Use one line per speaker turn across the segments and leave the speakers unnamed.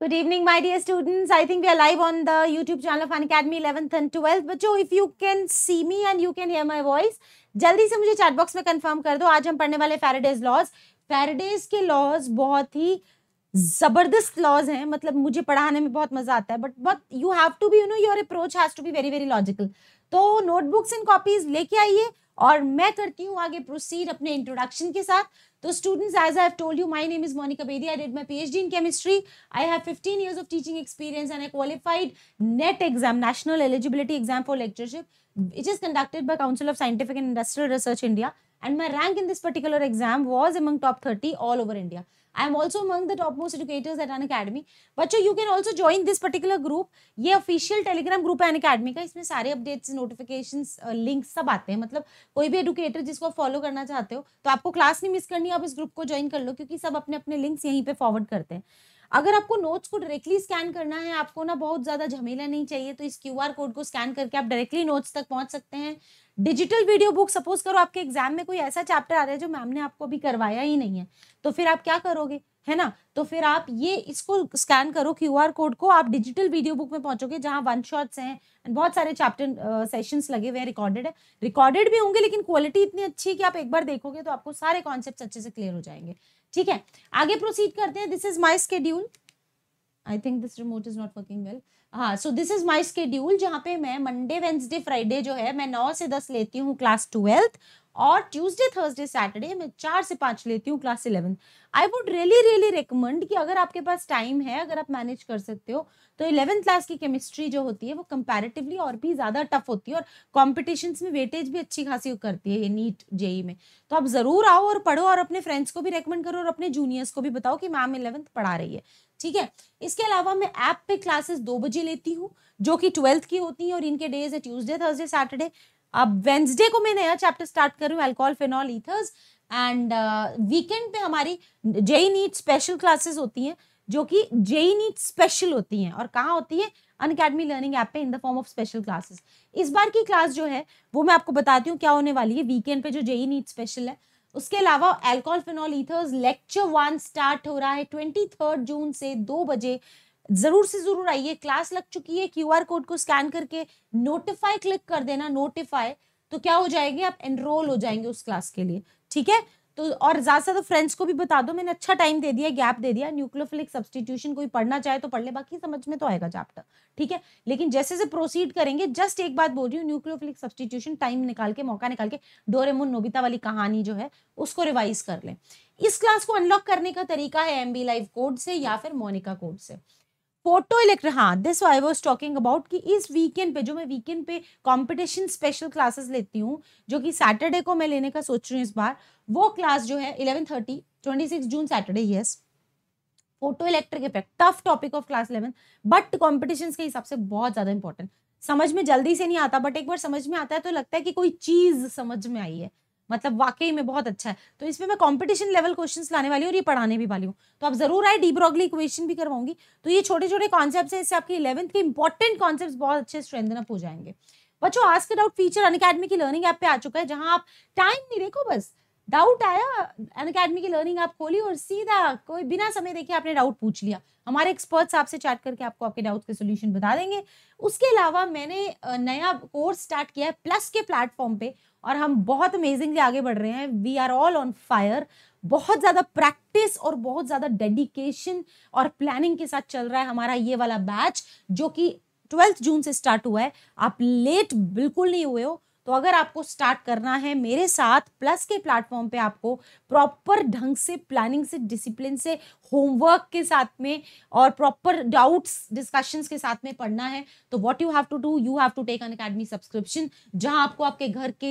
Good evening, my dear students. I think we are live on the YouTube channel of Academy 11th and 12th. बच्चों, if you can see me and you can hear my voice, जल्दी से मुझे chat box में confirm कर दो। आज हम पढ़ने वाले फेराडेज लॉज फेराडेज के लॉज बहुत ही ज़बरदस्त लॉज हैं। मतलब मुझे पढ़ाने में बहुत मज़ा आता है but but you have to be you know your approach has to be very very logical तो नोटबुक्स एंड कॉपीज लेके आइए और मैं करती हूँ आगे प्रोसीड अपने इंट्रोडक्शन के साथ। तो students as i have told you my name is monica bedi i did my phd in chemistry. I have 15 years of teaching experience and i qualified net exam national eligibility exam for lectureship which is conducted by council of scientific and industrial research india. And my rank in this particular exam was among top 30 all over india I also among the top most educators at Unacademy बच्चों you can also join this particular group ये official Telegram group है Unacademy का इसमें सारे updates notification link सब आते हैं मतलब कोई भी एडुकेटर जिसको आप फॉलो करना चाहते हो तो आपको क्लास नहीं मिस करनी आप इस ग्रुप को ज्वाइन कर लो क्योंकि सब अपने अपने लिंक्स यहीं पर फॉरवर्ड करते हैं अगर आपको नोट्स को डायरेक्टली स्कैन करना है, आपको ना बहुत ज़्यादा झमेला नहीं चाहिए तो इस क्यूआर कोड को स्कैन करके आप डायरेक्टली नोट्स तक पहुँच सकते हैं। डिजिटल वीडियो बुक सपोज़ करो आपके एग्ज़ाम में कोई ऐसा चैप्टर आ रहा है जो मैम ने आपको अभी करवाया ही नहीं है। तो फिर आप क्या करोगे? है ना? तो फिर आप ये इसको स्कैन करो क्यू आर कोड को, आप डिजिटल वीडियो बुक में पहुंचोगे जहाँ वन शॉट्स हैं बहुत सारे चैप्टर सेशंस लगे हुए हैं रिकॉर्डेड है। रिकॉर्डेड भी होंगे, लेकिन क्वालिटी इतनी अच्छी है कि आप एक बार देखोगे तो आपको सारे कॉन्सेप्ट अच्छे से क्लियर हो जाएँगे। ठीक है? आगे प्रोसीड करते हैं। This is my schedule I think this remote is not working well हाँ so this is my schedule जहाँ पे मैं मंडे वेंसडे फ्राइडे जो है, मैं नौ से दस लेती हूँ क्लास ट्वेल्थ और ट्यूसडे थर्सडे सैटरडे मैं चार से पाँच लेती हूँ class eleven I would really really recommend कि अगर आपके पास टाइम है, अगर आप मैनेज कर सकते हो तो इलेवेंथ क्लास की केमिस्ट्री जो होती है, वो कंपैरेटिवली और भी ज़्यादा टफ होती है और कॉम्पिटिशन में वेटेज भी अच्छी खासी करती है ये नीट जेई में। तो आप ज़रूर आओ और पढ़ो और अपने फ्रेंड्स को भी रिकमेंड करो और अपने जूनियर्स को भी बताओ कि मैम इलेवंथ पढ़ा रही है। ठीक है? इसके अलावा मैं ऐप पे क्लासेस दो बजे लेती हूँ, जो कि ट्वेल्थ की होती हैं और इनके डेज़ है ट्यूसडे थर्सडे सैटरडे अब वेंसडे को मैं नया चैप्टर स्टार्ट कर रही हूँ alcohol phenol ethers and weekend पे हमारी जेई नीट स्पेशल क्लासेस होती हैं, जो कि जेई नीट स्पेशल होती हैं और कहाँ होती है? अन अकेडमी लर्निंग ऐप पे in the form of special classes इस बार की क्लास जो है, वो मैं आपको बताती हूँ क्या होने वाली है वीकेंड पे जो जेई नीट स्पेशल है, उसके अलावा alcohol phenol ethers lecture one start हो रहा है ट्वेंटी थर्ड जून से दो बजे ज़रूर से ज़रूर आइए, क्लास लग चुकी है क्यू आर कोड को स्कैन करके नोटिफाई क्लिक कर देना, नोटिफाई तो क्या हो जाएगी, आप एनरोल हो जाएँगे उस क्लास के लिए, ठीक है? तो और ज़्यादा से ज़्यादा फ्रेंड्स को भी बता दो, मैंने अच्छा टाइम दे दिया, गैप दे दिया, न्यूक्लियोफिलिक सब्सटीट्यूशन कोई पढ़ना चाहे तो पढ़ ले, बाकी समझ में तो आएगा चैप्टर ठीक है? लेकिन जैसे जैसे प्रोसीड करेंगे, जस्ट एक बात बोल रही हूँ, न्यूक्लियोफिलिक सब्सटीट्यूशन टाइम निकाल के, मौका निकाल के, डोरेमोन नोबिता वाली कहानी जो है, उसको रिवाइज कर लें। इस क्लास को अनलॉक करने का तरीका है एम बी लाइव कोड से या फिर मोनिका कोड से। फ़ोटो इलेक्ट्रिक हाँ this I was talking about कि इस वीकेंड पे, जो मैं वीकेंड पे कंपटीशन स्पेशल क्लासेस लेती हूँ, जो कि सैटरडे को मैं लेने का सोच रही हूँ इस बार, वो क्लास जो है eleven thirty twenty six June Saturday yes photo electric effect tough topic of class eleven but competition के हिसाब से बहुत ज़्यादा इंपॉर्टेंट समझ में जल्दी से नहीं आता बट एक बार समझ में आता है तो लगता है कि कोई चीज़ समझ में आई है। मतलब वाकई में बहुत अच्छा है। तो इसमें मैं कंपटीशन लेवल क्वेश्चंस लाने वाली हूँ और ये पढ़ाने भी वाली हूँ। तो आप ज़रूर आए डी ब्रॉगली इक्वेशन भी करवाऊँगी। तो ये छोटे छोटे कॉन्सेप्ट है, इससे आपके इलेवंथ के इंपॉर्टेंट कॉन्सेप्ट बहुत अच्छे स्ट्रेंथन अप हो जाएँगे। बच्चों आज के डाउट फीचर अन की लर्निंग ऐप पे आ चुका है, जहाँ आप टाइम नहीं देखो, बस डाउट आया अन की लर्निंग आप खोली और सीधा कोई बिना समय देखे आपने डाउट पूछ लिया। हमारे एक्सपर्ट्स आपसे चैट करके आपको आपके डाउट के सोल्यूशन बता देंगे। उसके अलावा मैंने नया कोर्स स्टार्ट किया है प्लस के प्लेटफॉर्म पे और हम बहुत अमेजिंगली आगे बढ़ रहे हैं। We are all on fire बहुत ज़्यादा प्रैक्टिस और बहुत ज़्यादा डेडिकेशन और प्लानिंग के साथ चल रहा है हमारा ये वाला बैच जो कि ट्वेल्थ जून से स्टार्ट हुआ है। आप लेट बिल्कुल नहीं हुए हो। तो अगर आपको स्टार्ट करना है मेरे साथ प्लस के प्लेटफॉर्म पे आपको प्रॉपर ढंग से प्लानिंग से डिसिप्लिन से होमवर्क के साथ में और प्रॉपर डाउट्स, डिस्कशंस के साथ में पढ़ना है तो what you have to do you have to take Unacademy subscription जहाँ आपको आपके घर के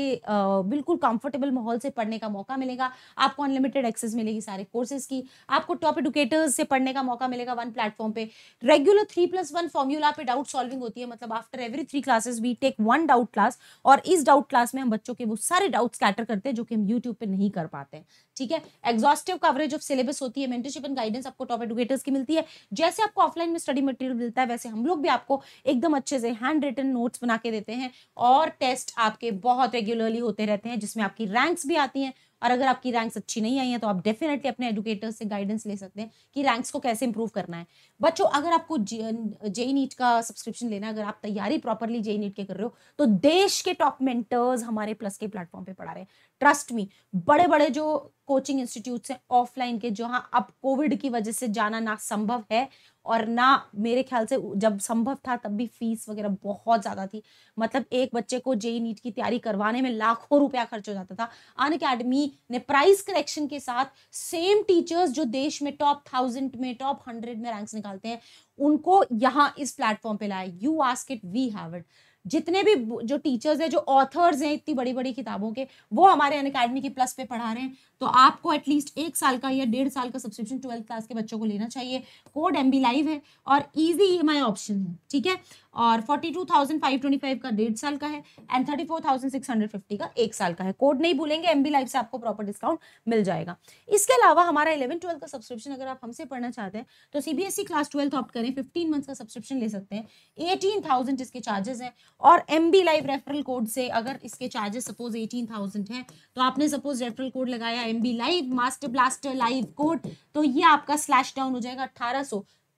बिल्कुल कंफर्टेबल माहौल से पढ़ने का मौका मिलेगा, आपको अनलिमिटेड एक्सेस मिलेगी सारे कोर्सेज की, आपको टॉप एडुकेटर्स से पढ़ने का मौका मिलेगा वन प्लेटफॉर्म पे। Regular three plus one formula पे डाउट सॉल्विंग होती है मतलब after every three classes we take one doubt class और इस डाउट क्लास में हम बच्चों के वो सारे डाउट्स कैटर करते हैं, जो कि हम यूट्यूब पे नहीं कर पाते हैं। ठीक है? एग्जॉस्टिव कवरेज ऑफ़ सिलेबस होती है मेंटरशिप एंड गाइडेंस आपको टॉप एडुकेटर्स की मिलती है। जैसे आपको ऑफलाइन में स्टडी मटेरियल मिलता है, वैसे हम लोग भी आपको एकदम अच्छे से हैंड रिटन नोट्स बना के देते हैं और टेस्ट आपके बहुत रेगुलरली होते रहते हैं, जिसमें आपकी रैंक्स भी आती हैं। और अगर आपकी रैंक्स अच्छी नहीं आई है तो आप डेफिनेटली अपने एडुकेटर्स से गाइडेंस ले सकते हैं कि रैंक्स को कैसे इंप्रूव करना है। बच्चों अगर आपको जे नीट का सब्सक्रिप्शन लेना अगर आप तैयारी प्रॉपरली जे नीट के कर रहे हो तो देश के टॉप मेंटर्स हमारे प्लस के प्लेटफॉर्म पे पढ़ा रहे हैं। ट्रस्ट मी बड़े बड़े जो कोचिंग इंस्टीट्यूट हैं ऑफलाइन के, जहाँ अब कोविड की वजह से जाना ना संभव है, और ना मेरे ख्याल से जब संभव था, तब भी फ़ीस वगैरह बहुत ज़्यादा थी। मतलब एक बच्चे को जेई नीट की तैयारी करवाने में लाखों रुपया खर्च हो जाता था। अन अकेडमी ने प्राइस करेक्शन के साथ सेम टीचर्स जो देश में टॉप थाउज़ेंड में टॉप हंड्रेड में रैंक्स निकालते हैं। उनको यहाँ इस प्लेटफॉर्म पे लाए you ask it we have it जितने भी जो टीचर्स हैं, जो ऑथर्स हैं इतनी बड़ी बड़ी किताबों के, वो हमारे अन अकेडमी की प्लस पे पढ़ा रहे हैं। तो आपको एटलीस्ट एक साल का या डेढ़ साल का सब्सक्रिप्शन ट्वेल्थ क्लास के बच्चों को लेना चाहिए। कोड एमबी लाइव है और ईजी ई ऑप्शन है। ठीक है? और forty two thousand five twenty five का डेढ़ साल का है and thirty four thousand six hundred fifty का एक साल का है। कोड नहीं भूलेंगे एम लाइव से आपको प्रॉपर डिस्काउंट मिल जाएगा। इसके अलावा हमारा इलेवन ट्वेल्थ का सब्सक्रिप्शन अगर आप हमसे पढ़ना चाहते हैं तो सीबीएसई क्लास ट्वेल्थ ऑप्ट करें फिफ्टीन मंथ्स का सब्सक्रिप्शन ले सकते हैं। एटीन थाउज़ेंड इसके चार्जेस हैं और एम लाइव रेफरल कोड से अगर इसके चार्जेस सपोज़ एटीन थाउज़ेंड है तो आपने सपोज़ रेफरल कोड लगाया M live master blaster live code तो ये आपका स्लैश डाउन हो जाएगा अट्ठारह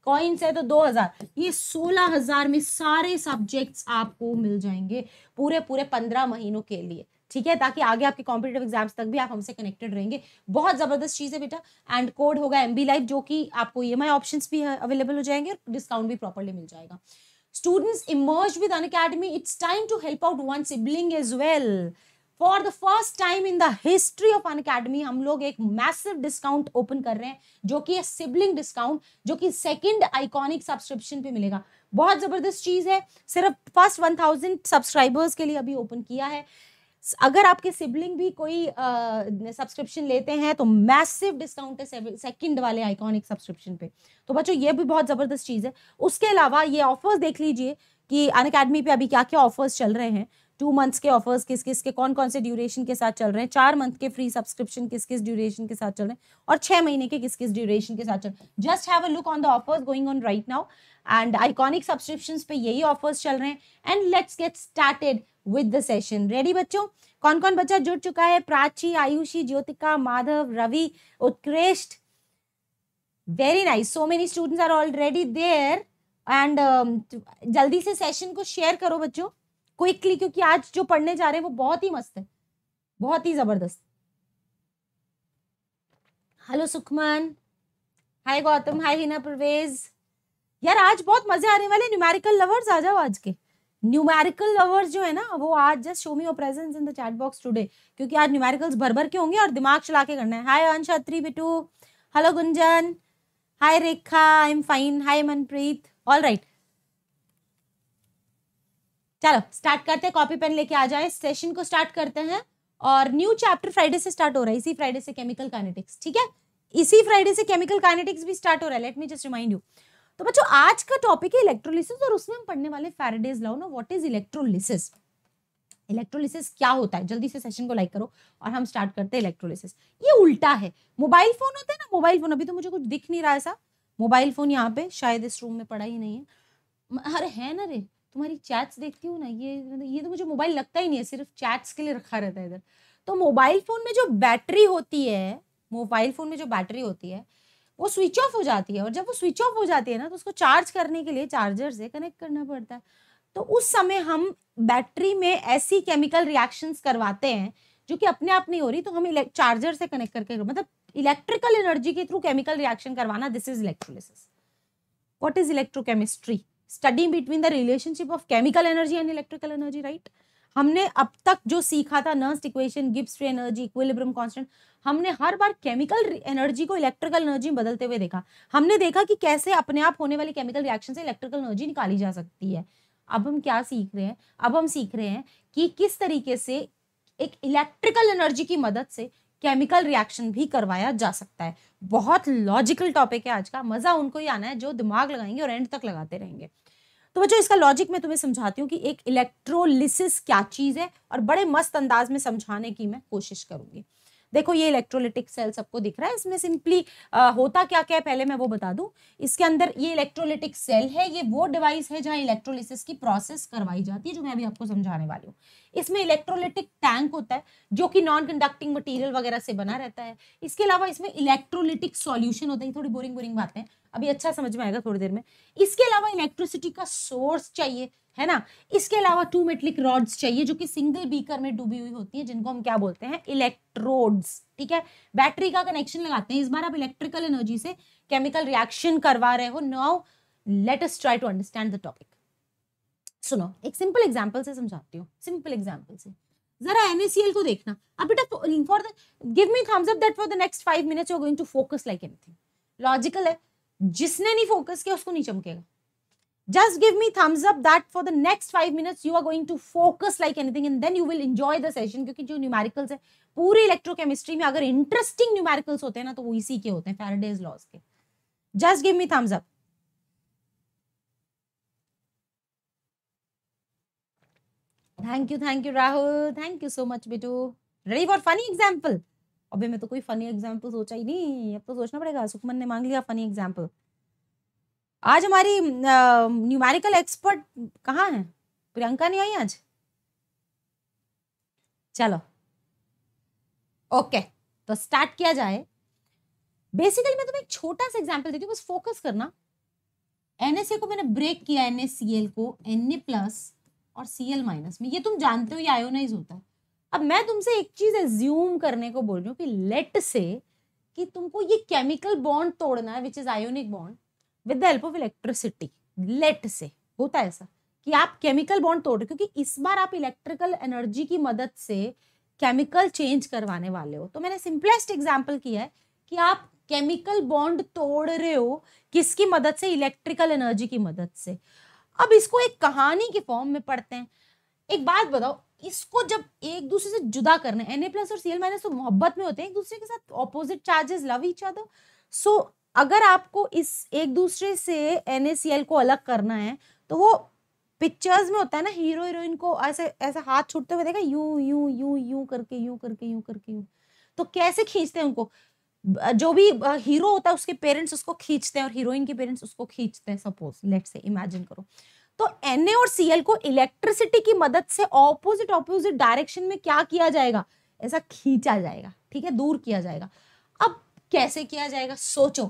कॉइन्स है तो दो हज़ार। ये सोलह हज़ार में सारे सब्जेक्ट्स आपको मिल जाएँगे पूरे पूरे पंद्रह महीनों के लिए। ठीक है? ताकि आगे आपके कॉम्पिटेटिव एग्ज़ाम्स तक भी आप हमसे कनेक्टेड रहेंगे। बहुत ज़बरदस्त चीज़ है बेटा। एंड कोड होगा एम बी लाइव जो कि आपको ई एम आई ऑप्शन भी अवेलेबल हो जाएँगे और डिस्काउंट भी प्रॉपरली मिल जाएगा। Students emerge with on it's time to help out one sibling as well for the first time in the history of Unacademy हम लोग एक मैसिव डिस्काउंट ओपन कर रहे हैं, जो कि सिबलिंग डिस्काउंट जो कि सेकंड आइकॉनिक सब्सक्रिप्शन पे मिलेगा। बहुत ज़बरदस्त चीज़ है। सिर्फ़ फ़र्स्ट वन थाउज़ेंड सब्सक्राइबर्स के लिए अभी ओपन किया है। अगर आपके सिबलिंग भी कोई सब्सक्रिप्शन लेते हैं तो मैसिव डिस्काउंट है सेकंड वाले आइकॉनिक सब्सक्रिप्शन पे। तो बच्चों, ये भी बहुत ज़बरदस्त चीज़ है। उसके अलावा ये ऑफर्स देख लीजिए कि अन अकेडमी पे अभी क्या क्या ऑफर्स चल रहे हैं। टू मंथ्स के ऑफर्स किस किस के कौन कौन से ड्यूरेशन के साथ चल रहे हैं, चार मंथ के फ्री सब्सक्रिप्शन किस किस ड्यूरेशन के साथ चल रहे हैं और छह महीने के किस किस ड्यूरेशन के साथ चल just have a look on the offers going on right now and iconic subscription पे यही ऑफर्स चल रहे हैं। And let's get started with the session ready बच्चों? कौन कौन बच्चा जुड़ चुका है? Prachi, Ayushi, Jyotika, Madhav, Ravi, Utkrisht. Very nice so many students are already there and जल्दी से सेशन को शेयर करो बच्चों। क्विकली क्योंकि आज जो पढ़ने जा रहे हैं, वो बहुत ही मस्त है। बहुत ही ज़बरदस्त। Hello Sukhman hi Gautam hi Hina Parvez यार, आज बहुत मज़े आने वाले न्यूमेरिकल लवर्स आ जाओ आज के। न्यूमेरिकल लवर्स जो है ना, वो आज just show me your presence in the chat box today क्योंकि आज न्यूमेरिकल्स भर भर के होंगे और दिमाग चला के करना है। Hi Anshatri Bittu hello Gunjan hi Rekha I am fine hi Manpreet all right चलो स्टार्ट करते हैं कॉपी पेन लेके आ जाए। सेशन को स्टार्ट करते हैं और न्यू चैप्टर फ्राइडे से स्टार्ट हो रहा है। इसी फ्राइडे से केमिकल काइनेटिक्स ठीक है? इसी फ्राइडे से केमिकल काइनेटिक्स भी स्टार्ट हो रहा है। Let me just remind you तो बच्चों, आज का टॉपिक है इलेक्ट्रोलिसिस और उसमें हम पढ़ने वाले फैराडेज लॉ ना व्हाट इज़ इलेक्ट्रोलिसिस इलेक्ट्रोलिसिस क्या होता है? जल्दी से सेशन को लाइक करो और हम स्टार्ट करते हैं इलेक्ट्रोलिसिस ये उल्टा है। मोबाइल फ़ोन होता है ना मोबाइल फ़ोन अभी तो मुझे कुछ दिख नहीं रहा ऐसा। मोबाइल फ़ोन यहाँ पे, शायद इस रूम में पड़ा ही नहीं है। अरे, है ना रे। तुम्हारी चैट्स देखती हूँ ना, ये ये तो मुझे मोबाइल लगता ही नहीं है, सिर्फ़ चैट्स के लिए रखा रहता है इधर। तो मोबाइल फ़ोन में जो बैटरी होती है मोबाइल फ़ोन में जो बैटरी होती है, वो स्विच ऑफ़ हो जाती है। और जब वो स्विच ऑफ़ हो जाती है ना तो उसको चार्ज करने के लिए चार्जर से कनेक्ट करना पड़ता है। तो उस समय हम बैटरी में ऐसी केमिकल रिएक्शंस करवाते हैं, जो कि अपने आप नहीं हो रही तो हम चार्जर से कनेक्ट करके मतलब इलेक्ट्रिकल एनर्जी के थ्रू केमिकल रिएक्शन करवाना this is electrolysis what is electrochemistry study between the relationship of chemical energy and electrical energy right हमने अब तक जो सीखा था Nernst equation Gibbs free energy equilibrium constant हमने हर बार केमिकल एनर्जी को इलेक्ट्रिकल एनर्जी में बदलते हुए देखा। हमने देखा कि कैसे अपने आप होने वाली केमिकल रिएक्शन से इलेक्ट्रिकल एनर्जी निकाली जा सकती है। अब हम क्या सीख रहे हैं? अब हम सीख रहे हैं कि किस तरीके से एक इलेक्ट्रिकल एनर्जी की मदद से केमिकल रिएक्शन भी करवाया जा सकता है। बहुत लॉजिकल टॉपिक है आज का। मज़ा उनको ही आना है जो दिमाग लगाएँगे और एंड तक लगाते रहेंगे। तो बच्चों, इसका लॉजिक मैं तुम्हें समझाती हूँ कि एक इलेक्ट्रोलिसिस क्या चीज़ है और बड़े मस्त अंदाज में समझाने की मैं कोशिश करूँगी। देखो, ये इलेक्ट्रोलिटिक सेल सबको दिख रहा है। इसमें सिंपली होता क्या क्या है? पहले मैं वो बता दूँ। इसके अंदर ये इलेक्ट्रोलिटिक सेल है, ये वो डिवाइस है जहाँ इलेक्ट्रोलिसिस की प्रोसेस करवाई जाती है, जो मैं अभी आपको समझाने वाली हूँ। इसमें इलेक्ट्रोलिटिक टैंक होता है, जो कि नॉन कंडक्टिंग मटीरियल वगैरह से बना रहता है। इसके अलावा इसमें इलेक्ट्रोलिटिक सॉल्यूशन होता है। थोड़ी बोरिंग बोरिंग बातें अभी अच्छा समझ में आएगा थोड़ी देर में। इसके अलावा इलेक्ट्रिसिटी का सोर्स चाहिए। है ना? इसके अलावा टू मेटलिक रॉड्स चाहिए, जो कि सिंगल बीकर में डूबी हुई होती है, जिनको हम क्या बोलते हैं? इलेक्ट्रोड्स ठीक है? बैटरी का कनेक्शन लगाते हैं। इस बार आप इलेक्ट्रिकल एनर्जी से केमिकल रिएक्शन करवा रहे हो। Now let us try to understand the topic सुनो, एक सिंपल एग्ज़ाम्पल से समझाती हूँ। सिंपल एग्ज़ाम्पल से। जरा NaCl को देखना। अब बेटा for the give me thumbs up that for the next five minutes you are going to focus like anything logical है। जिसने नहीं फोकस किया, उसको नहीं चमकेगा। Just give me thumbs up that for the next five minutes you are going to focus like anything and then you will enjoy the session क्योंकि जो numericals है, पूरी इलेक्ट्रोकेमिस्ट्री में अगर इंटरेस्टिंग न्यूमेरिकल्स होते हैं ना तो वो इसी के होते हैं फैराडेज लॉज के। Just give me thumbs up thank you thank you Rahul thank you so much बेटू रेडी फॉर फनी एग्ज़ाम्पल अभी मैं तो कोई फनी एग्ज़ाम्पल सोचा ही नहीं। अब तो सोचना पड़ेगा। सुखमन ने मांग लिया फनी एग्ज़ाम्पल आज हमारी न्यूमेरिकल एक्सपर्ट कहाँ है? प्रियंका नहीं आई आज? चलो। ओके तो स्टार्ट किया जाए। बेसिकली मैं तुम्हें एक छोटा सा एग्जांपल देती हूँ, बस फोकस करना। एनएसए को मैंने ब्रेक किया एनएससीएल को एन प्लस और सीएल माइनस में ये तुम जानते हो, ये आयोनाइज होता है। अब मैं तुमसे एक चीज़ एज्यूम करने को बोल रही हूँ कि लेट से कि तुमको ये केमिकल बॉन्ड तोड़ना है which is ionic bond with the help of electricity late से. होता है ऐसा कि आप केमिकल बॉन्ड तोड़ क्योंकि इस बार आप इलेक्ट्रिकल एनर्जी की मदद से केमिकल चेंज करवाने वाले हो। तो मैंने सिंपलेस्ट एग्ज़ाम्पल किया है कि आप केमिकल बॉन्ड तोड़ रहे हो किसकी मदद से? इलेक्ट्रिकल एनर्जी की मदद से। अब इसको एक कहानी के फॉर्म में पढ़ते हैं। एक बात बताओ, इसको जब एक दूसरे से जुदा करना है एन प्लस और सी एल माइनस तो मोहब्बत में होते हैं, एक दूसरे के साथ opposite charges love each other so अगर आपको इस एक दूसरे से एन को अलग करना है तो वो पिक्चर्स में होता है ना हीरो हीरोइन को ऐसे ऐसे हाथ छूटते हुए देखा, यू यू यू यू करके यू करके यू करके, यू। तो कैसे खींचते हैं उनको? जो भी हीरो होता है, उसके पेरेंट्स उसको खींचते हैं और हीरोइन के पेरेंट्स उसको खींचते हैं सपोज़ लेट से इमेजिन करो। तो एन और सी को इलेक्ट्रिसिटी की मदद से ऑपोजिट ऑपोजिट डायरेक्शन में क्या किया जाएगा? ऐसा खींचा जाएगा, ठीक है? दूर किया जाएगा। कैसे किया जाएगा? सोचो।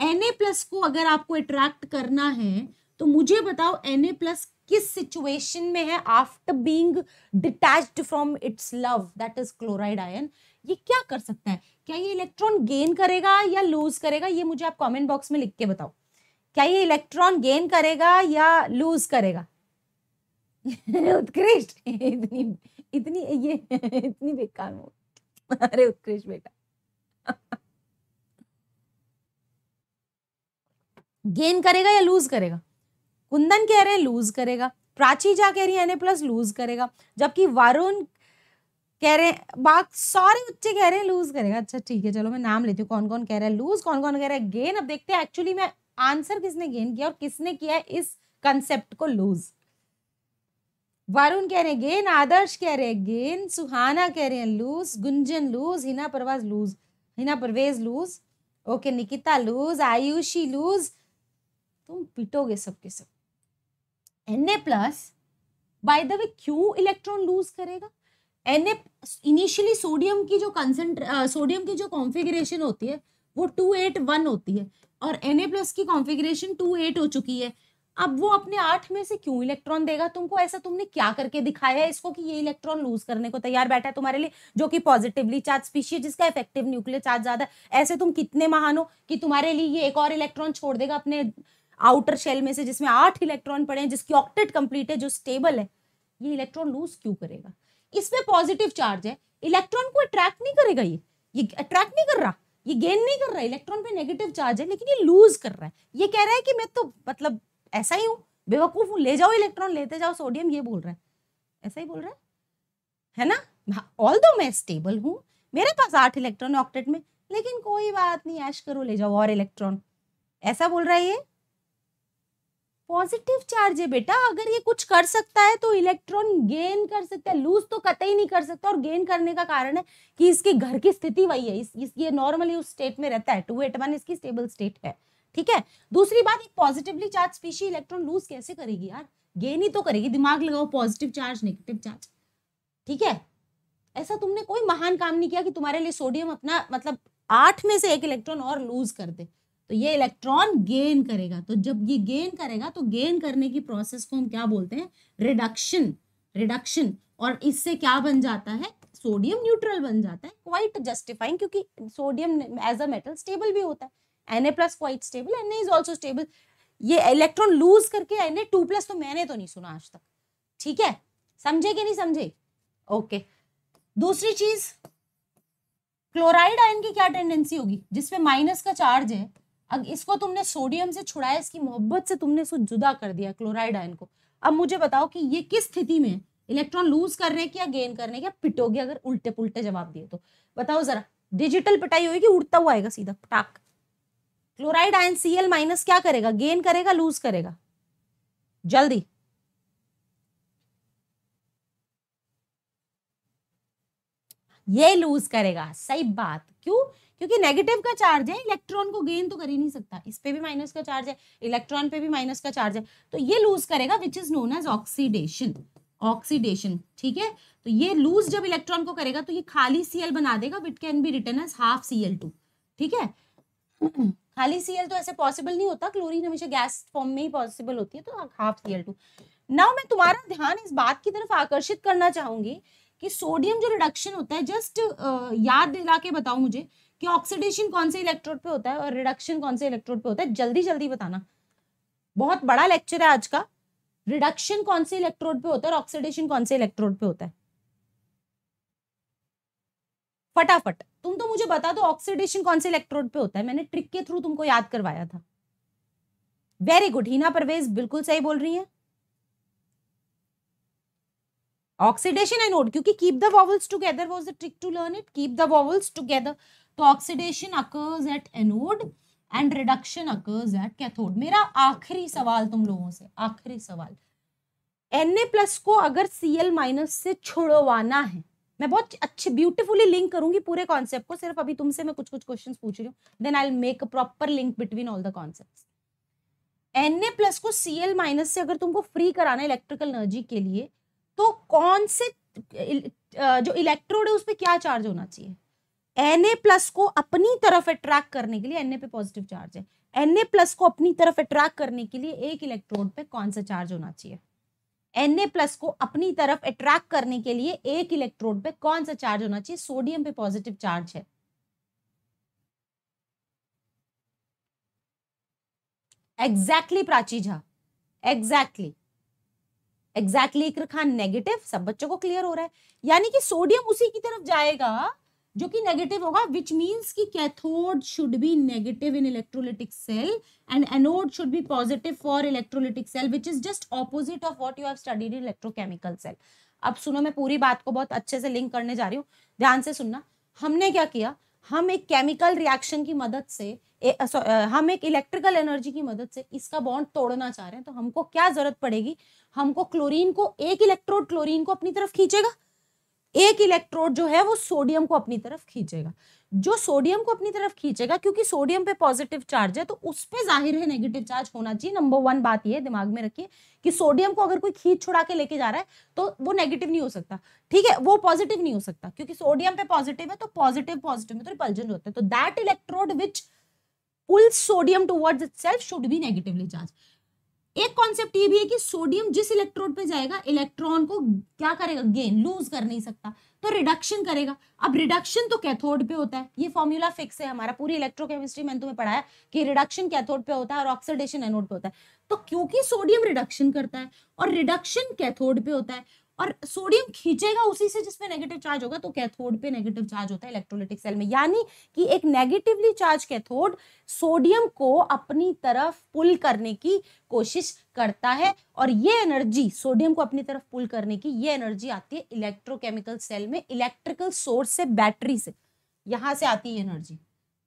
Na प्लस को अगर आपको अट्रैक्ट करना है तो मुझे बताओ Na प्लस किस सिचुएशन में है after being detached from its love that is chloride ion ये क्या कर सकता है? क्या ये इलेक्ट्रॉन गेन करेगा या लूज करेगा? ये मुझे आप कमेंट बॉक्स में लिख के बताओ। क्या ये इलेक्ट्रॉन गेन करेगा या लूज करेगा? उत्कृष्ट! इतनी इतनी, ये, इतनी बेकार अरे उत्कृष्ट बेटा। गेन करेगा या लूज करेगा? कुंदन कह रहे हैं लूज करेगा, प्राची जा कह रही है एन प्लस लूज करेगा, जबकि वरुण कह रहे हैं बाक सारे बच्चे कह रहे हैं लूज करेगा। अच्छा ठीक है, चलो मैं नाम लेती हूँ कौन कौन कह रहा है लूज कौन कौन कह रहा है गेन अब देखते हैं एक्चुअली में आंसर किसने गेन किया और किसने किया इस कंसेप्ट को लूज वरुण कह रहे हैं गेन आदर्श कह रहे हैं गेन सुहाना कह रहे हैं lose Gunjan lose Hina Parwaz lose Hina Parvez lose okay, Nikita lose Ayushi lose तुम पिटोगे सबके सब। N A plus by the way क्यों इलेक्ट्रॉन लूज करेगा? एन ए इनिशियली सोडियम की जो कंसेंट्र सोडियम की जो कॉन्फ़िगरेशन होती है, वो टू एट वन होती है, और एन ए प्लस की कॉन्फ़िगरेशन टू एट हो चुकी है। अब वो अपने आठ में से क्यों इलेक्ट्रॉन देगा? तुमको ऐसा तुमने क्या करके दिखाया है इसको कि ये इलेक्ट्रॉन लूज करने को तैयार बैठा है तुम्हारे लिए, जो कि पॉजिटिवली चार्ज स्पीशीज जिसका इफ़ेक्टिव न्यूक्लियर चार्ज ज़्यादा ऐसे तुम कितने महान हो कि तुम्हारे लिए ये एक और इलेक्ट्रॉन छोड़ देगा अपने आउटर शेल में से, जिसमें आठ इलेक्ट्रॉन पड़े हैं, जिसकी ऑक्टेट कंप्लीट है, जो स्टेबल है, ये इलेक्ट्रॉन लूज क्यों करेगा? इसमें पॉजिटिव चार्ज है, इलेक्ट्रॉन को अट्रैक्ट नहीं करेगा ये ये अट्रैक्ट नहीं कर रहा, ये गेन नहीं कर रहा, इलेक्ट्रॉन पे नेगेटिव चार्ज है, लेकिन ये लूज कर रहा है। ये कह रहा है कि मैं तो मतलब ऐसा ही हूँ, बेवकूफ़ हूँ, ले जाओ इलेक्ट्रॉन, लेते जाओ सोडियम ये बोल रहा है। ऐसा ही बोल रहा है? है ना? ऑल दो मैं स्टेबल हूँ, मेरे पास आठ इलेक्ट्रॉन है ऑक्टेट में, लेकिन कोई बात नहीं, ऐश करो, ले जाओ और इलेक्ट्रॉन। ऐसा बोल रहा है ये? पॉजिटिव चार्ज है बेटा अगर ये कुछ कर सकता है तो इलेक्ट्रॉन गेन कर सकता है। लूज तो कतई नहीं कर सकता और गेन करने का कारण है कि इसके घर की स्थिति वही है। इस, इस ये नॉर्मली उस स्टेट में रहता है। टू एट वन इसकी स्टेबल स्टेट है। ठीक है? दूसरी बात एक positively charge species electron lose कैसे करेगी यार? गेन ही तो करेगी। दिमाग लगाओ पॉजिटिव चार्ज नेगेटिव चार्ज ठीक है? ऐसा तुमने कोई महान काम नहीं किया कि तुम्हारे लिए सोडियम अपना मतलब आठ में से एक इलेक्ट्रॉन और लूज कर दे। तो ये इलेक्ट्रॉन गेन करेगा। तो जब ये गेन करेगा तो गेन करने की प्रोसेस को हम क्या बोलते हैं? रिडक्शन रिडक्शन और इससे क्या बन जाता है? सोडियम न्यूट्रल बन जाता है। क्वाइट जस्टिफाइंग क्योंकि sodium as a metal stable भी होता है। N A plus quite stable N is also stable ये इलेक्ट्रॉन लूज करके एन ए टू प्लस तो मैंने तो नहीं सुना आज तक। ठीक है? समझे कि नहीं समझे? ओके दूसरी चीज़ क्लोराइड आयन की क्या टेंडेंसी होगी? जिसमें माइनस का चार्ज है अब इसको तुमने सोडियम से छुड़ाया, इसकी मोहब्बत से तुमने इसको जुदा कर दिया, क्लोराइड आयन को। अब मुझे बताओ कि ये किस स्थिति में इलेक्ट्रॉन लूज करने की या गेन करने की पिटोगे अगर उल्टे पुल्टे जवाब दिए तो? बताओ जरा डिजिटल पिटाई होगी उड़ता हुआ आएगा सीधा टाक क्लोराइड आयन सीएल माइनस क्या करेगा? गेन करेगा लूज करेगा? जल्दी। ये लूज करेगा, सही बात। क्यों? क्योंकि नेगेटिव का चार्ज है इलेक्ट्रॉन को गेन तो कर ही नहीं सकता। इस पे भी माइनस का चार्ज है इलेक्ट्रॉन पे भी माइनस का चार्ज है। तो ये लूज करेगा which is known as oxidation oxidation ठीक है? तो ये लूज जब इलेक्ट्रॉन को करेगा तो ये खाली सीएल बना देगा with can be return as half C L too ठीक है? खाली सीएल तो ऐसे पॉसिबल नहीं होता क्लोरीन हमेशा गैस फॉर्म में ही पॉसिबल होती है तो half C L two now मैं तुम्हारा ध्यान इस बात की तरफ़ आकर्षित करना चाहूँगी कि सोडियम जो रिडक्शन होता है जस्ट याद दिला के बताओ मुझे कि ऑक्सीडेशन कौन से इलेक्ट्रोड पे होता है और रिडक्शन कौन से इलेक्ट्रोड पे होता है? जल्दी जल्दी बताना। बहुत बड़ा लेक्चर है आज का। रिडक्शन कौन से इलेक्ट्रोड पे होता है और ऑक्सीडेशन कौन से इलेक्ट्रोड पे होता है? फटाफट। तुम तो मुझे बता दो ऑक्सीडेशन कौन से इलेक्ट्रोड पे होता है। मैंने ट्रिक के थ्रू तुमको याद करवाया था। वेरी गुड हीना परवेज, बिल्कुल सही बोल रही है। ऑक्सीडेशन एनोड क्योंकि keep the vowels together was the trick to learn it keep the vowels together तो oxidation occurs at anode and reduction occurs at cathode मेरा आखिरी सवाल तुम लोगों से, आखिरी सवाल। एन प्लस को अगर Cl माइनस से छुड़वाना है, मैं बहुत अच्छे ब्यूटीफुली लिंक करूँगी पूरे कॉन्सेप्ट को, सिर्फ़ अभी तुमसे मैं कुछ कुछ क्वेश्चन पूछ रही हूँ then I make a proper link between all the concept N plus को Cl माइनस से अगर तुमको फ्री कराना है इलेक्ट्रिकल एनर्जी के लिए तो कौन से जो इलेक्ट्रोड है, उस पर क्या चार्ज होना चाहिए? एन प्लस को अपनी तरफ़ अट्रैक्ट करने के लिए एन ए पे पॉजिटिव चार्ज है। एन प्लस को अपनी तरफ़ अट्रैक्ट करने के लिए एक इलेक्ट्रोड पे कौन सा चार्ज होना चाहिए? एन प्लस को अपनी तरफ़ अट्रैक्ट करने के लिए एक इलेक्ट्रोड पे कौन सा चार्ज होना चाहिए? सोडियम पे पॉजिटिव चार्ज है। Exactly Prachi Jha exactly exactly exactly, Khan negative सब बच्चों को क्लियर हो रहा है। यानी कि सोडियम उसी की तरफ़ जाएगा जो कि नेगेटिव होगा विच मीन्स कि cathode should be negative in electrolytic cell and anode should be positive for electrolytic cell which is just opposite of what you have studied in electrochemical cell अब सुनो मैं पूरी बात को बहुत अच्छे से लिंक करने जा रही हूँ। ध्यान से सुनना। हमने क्या किया? हम एक केमिकल रिएक्शन की मदद से ए, सो, हम एक इलेक्ट्रिकल एनर्जी की मदद से इसका बॉन्ड तोड़ना चाह रहे हैं तो हमको क्या ज़रूरत पड़ेगी? हमको क्लोरीन को एक इलेक्ट्रोड क्लोरीन को अपनी तरफ़ खींचेगा? एक इलेक्ट्रोड जो है वो सोडियम को अपनी तरफ़ खींचेगा। जो सोडियम को अपनी तरफ़ खींचेगा, क्योंकि सोडियम पे पॉजिटिव चार्ज है तो उस पर ज़ाहिर है नेगेटिव चार्ज होना चाहिए। नंबर वन बात ये दिमाग में रखिए कि सोडियम को अगर कोई खींच छुड़ा के लेके जा रहा है तो वो नेगेटिव नहीं हो सकता। ठीक है, वो पॉजिटिव नहीं हो सकता, क्योंकि सोडियम पे पॉजिटिव है तो पॉजिटिव पॉजिटिव में तो रिपल्जन होता है। तो that electrode which pull sodium towards itself should be negatively charge एक कॉन्सेप्ट ये भी है कि सोडियम जिस इलेक्ट्रोड पे जाएगा इलेक्ट्रॉन को क्या करेगा? गेन लूज कर नहीं सकता। तो रिडक्शन करेगा। अब रिडक्शन तो कैथोड पे होता है। ये फॉर्मूला फिक्स है। हमारा पूरी इलेक्ट्रोकेमिस्ट्री मैंने तुम्हें पढ़ाया कि रिडक्शन कैथोड पे होता है और ऑक्सीडेशन एनोड पे होता है। तो क्योंकि सोडियम रिडक्शन करता है और रिडक्शन कैथोड पे होता है और सोडियम खींचेगा उसी से जिसमें नेगेटिव चार्ज होगा तो कैथोड पे नेगेटिव चार्ज होता है इलेक्ट्रोलिटिक सेल में। यानी कि एक नेगेटिवली चार्ज कैथोड सोडियम को अपनी तरफ़ पुल करने की कोशिश करता है और ये एनर्जी सोडियम को अपनी तरफ़ पुल करने की ये एनर्जी आती है इलेक्ट्रोकेमिकल सेल में इलेक्ट्रिकल सोर्स से बैटरी से। यहाँ से आती है एनर्जी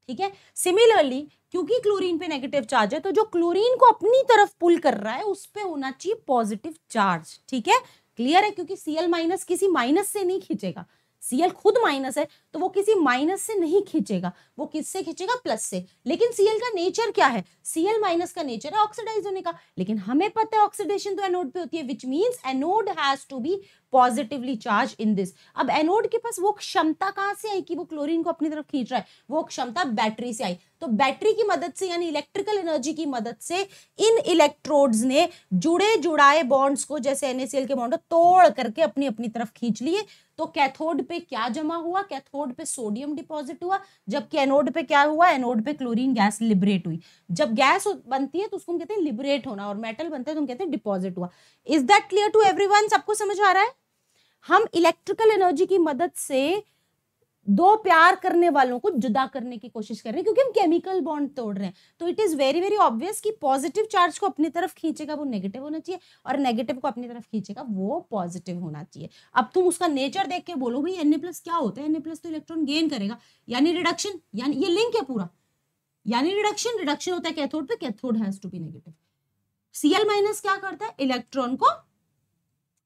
ठीक है? सिमिलरली क्योंकि क्लोरीन पे नेगेटिव चार्ज है तो जो क्लोरीन को अपनी तरफ़ पुल कर रहा है, उस पर होना चाहिए पॉजिटिव चार्ज ठीक है? क्लियर है क्योंकि सीएल माइनस किसी माइनस से नहीं खींचेगा। सीएल खुद माइनस है तो वो किसी माइनस से नहीं खींचेगा। वो किससे खींचेगा? प्लस से। लेकिन सीएल का नेचर क्या है? सीएल माइनस का नेचर है ऑक्सीडाइज होने का। लेकिन हमें पता है ऑक्सीडेशन तो एनोड पे होती है which means anode has to be positively charge in this अब एनोड के पास वो क्षमता कहाँ से आई कि वो क्लोरीन को अपनी तरफ़ खींच रहा है? वो क्षमता बैटरी से आई। तो बैटरी की मदद से यानी इलेक्ट्रिकल एनर्जी की मदद से इन इलेक्ट्रोड्स ने जुड़े जुड़ाए बॉन्ड्स को, जैसे एनएसीएल के बॉन्ड तोड़ करके अपनी अपनी तरफ़ खींच लिए। तो कैथोड पे क्या जमा हुआ? कैथोड पे सोडियम डिपॉजिट हुआ। जबकि एनोड पे क्या हुआ? एनोड पे क्लोरीन गैस लिबरेट हुई। जब गैस बनती है तो उसको हम कहते हैं लिबरेट होना और मेटल बनता है तो हम कहते हैं डिपॉजिट हुआ। Is that clear to everyone सबको समझ आ रहा है? हम इलेक्ट्रिकल एनर्जी की मदद से दो प्यार करने वालों को जुदा करने की कोशिश कर रहे हैं, क्योंकि हम केमिकल बॉन्ड तोड़ रहे हैं। तो it is very very obvious कि पॉजिटिव चार्ज को अपनी तरफ़ खींचेगा वो नेगेटिव होना चाहिए, और नेगेटिव को अपनी तरफ़ खींचेगा वो पॉजिटिव होना चाहिए। अब तुम उसका नेचर देख के बोलो, भाई एन प्लस क्या होता है? एन प्लस तो इलेक्ट्रॉन गेन करेगा। यानी रिडक्शन यानी ये लिंक है पूरा। यानी रिडक्शन रिडक्शन होता है कैथोड पे cathode has to be negative Cl minus क्या करता है? इलेक्ट्रॉन को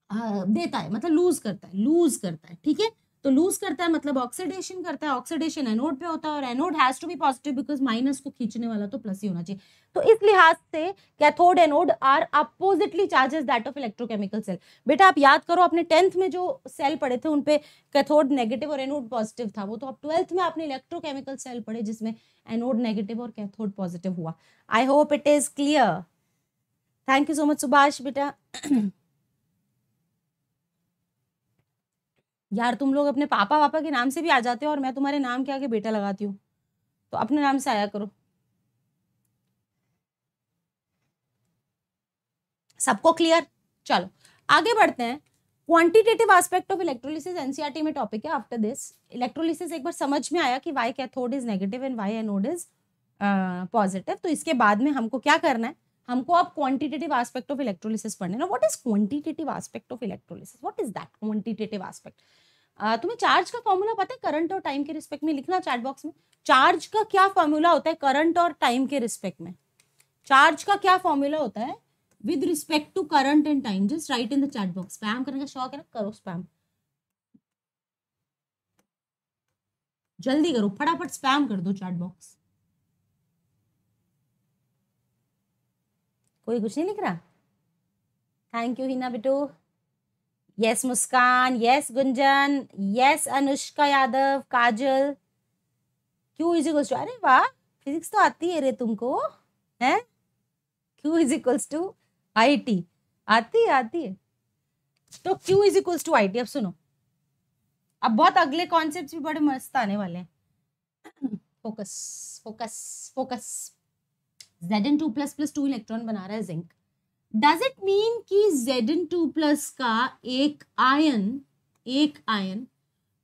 देता है मतलब लूज करता है लूज करता है, ठीक है? तो लूज करता है मतलब ऑक्सीडेशन करता है ऑक्सीडेशन एनोड पे होता है और anode has to be positive because minus को खींचने वाला तो प्लस ही होना चाहिए। तो इस लिहाज से cathode anode are oppositely charges that of electrochemical cell बेटा आप याद करो अपने टेंथ में जो सेल पढ़े थे, उनपे कैथोड नेगेटिव और एनोड पॉजिटिव था। वो तो आप ट्वेल्थ में आपने इलेक्ट्रोकेमिकल सेल पढ़े, जिसमें एनोड नेगेटिव और कैथोड पॉजिटिव हुआ। I hope it is clear thank you so much Subhash बेटा। यार तुम लोग अपने पापा वापा के नाम से भी आ जाते हो और मैं तुम्हारे नाम के आगे बेटा लगाती हूँ। तो अपने नाम से आया करो। सबको क्लियर चलो, आगे बढ़ते हैं। Quantitative aspect of electrolysis NCERT में टॉपिक है आफ्टर दिस इलेक्ट्रोलिसिस एक बार समझ में आया कि why cathode is negative and why anode is positive तो इसके बाद में हमको क्या करना है? हमको अब क्वांटिटेटिव एस्पेक्ट ऑफ़ इलेक्ट्रोलिसिस पढ़ने ना what is quantitative aspect of electrolysis what is that quantitative aspect तुम्हें चार्ज का फॉर्मूला पता है करंट और टाइम के रिस्पेक्ट में? लिखना चैट बॉक्स में। चार्ज का क्या फॉर्मूला होता है करंट और टाइम के रिस्पेक्ट में? चार्ज का क्या फॉर्मूला होता है? With respect to current and time just write in the chat box spam करने का शौक है ना? करो स्पैम जल्दी करो, फटाफट स्पैम कर दो चैट बॉक्स कोई कुछ नहीं लिख रहा? Thank you Hina Bittu yes Muskan yes Gunjan yes Anushka Yadav Kajal Q is equals to अरे वाह फिजिक्स तो आती है रे तुमको, है? Q is equals to I T आती है आती है। तो Q is equals to I T अब सुनो। अब बहुत अगले कॉन्सेप्ट भी बड़े मस्त आने वाले हैं। Focus focus focus Z N two plus plus two electron बना रहा है जिंक डज इट मीन कि जेड एन टू प्लस का एक आयन एक आयन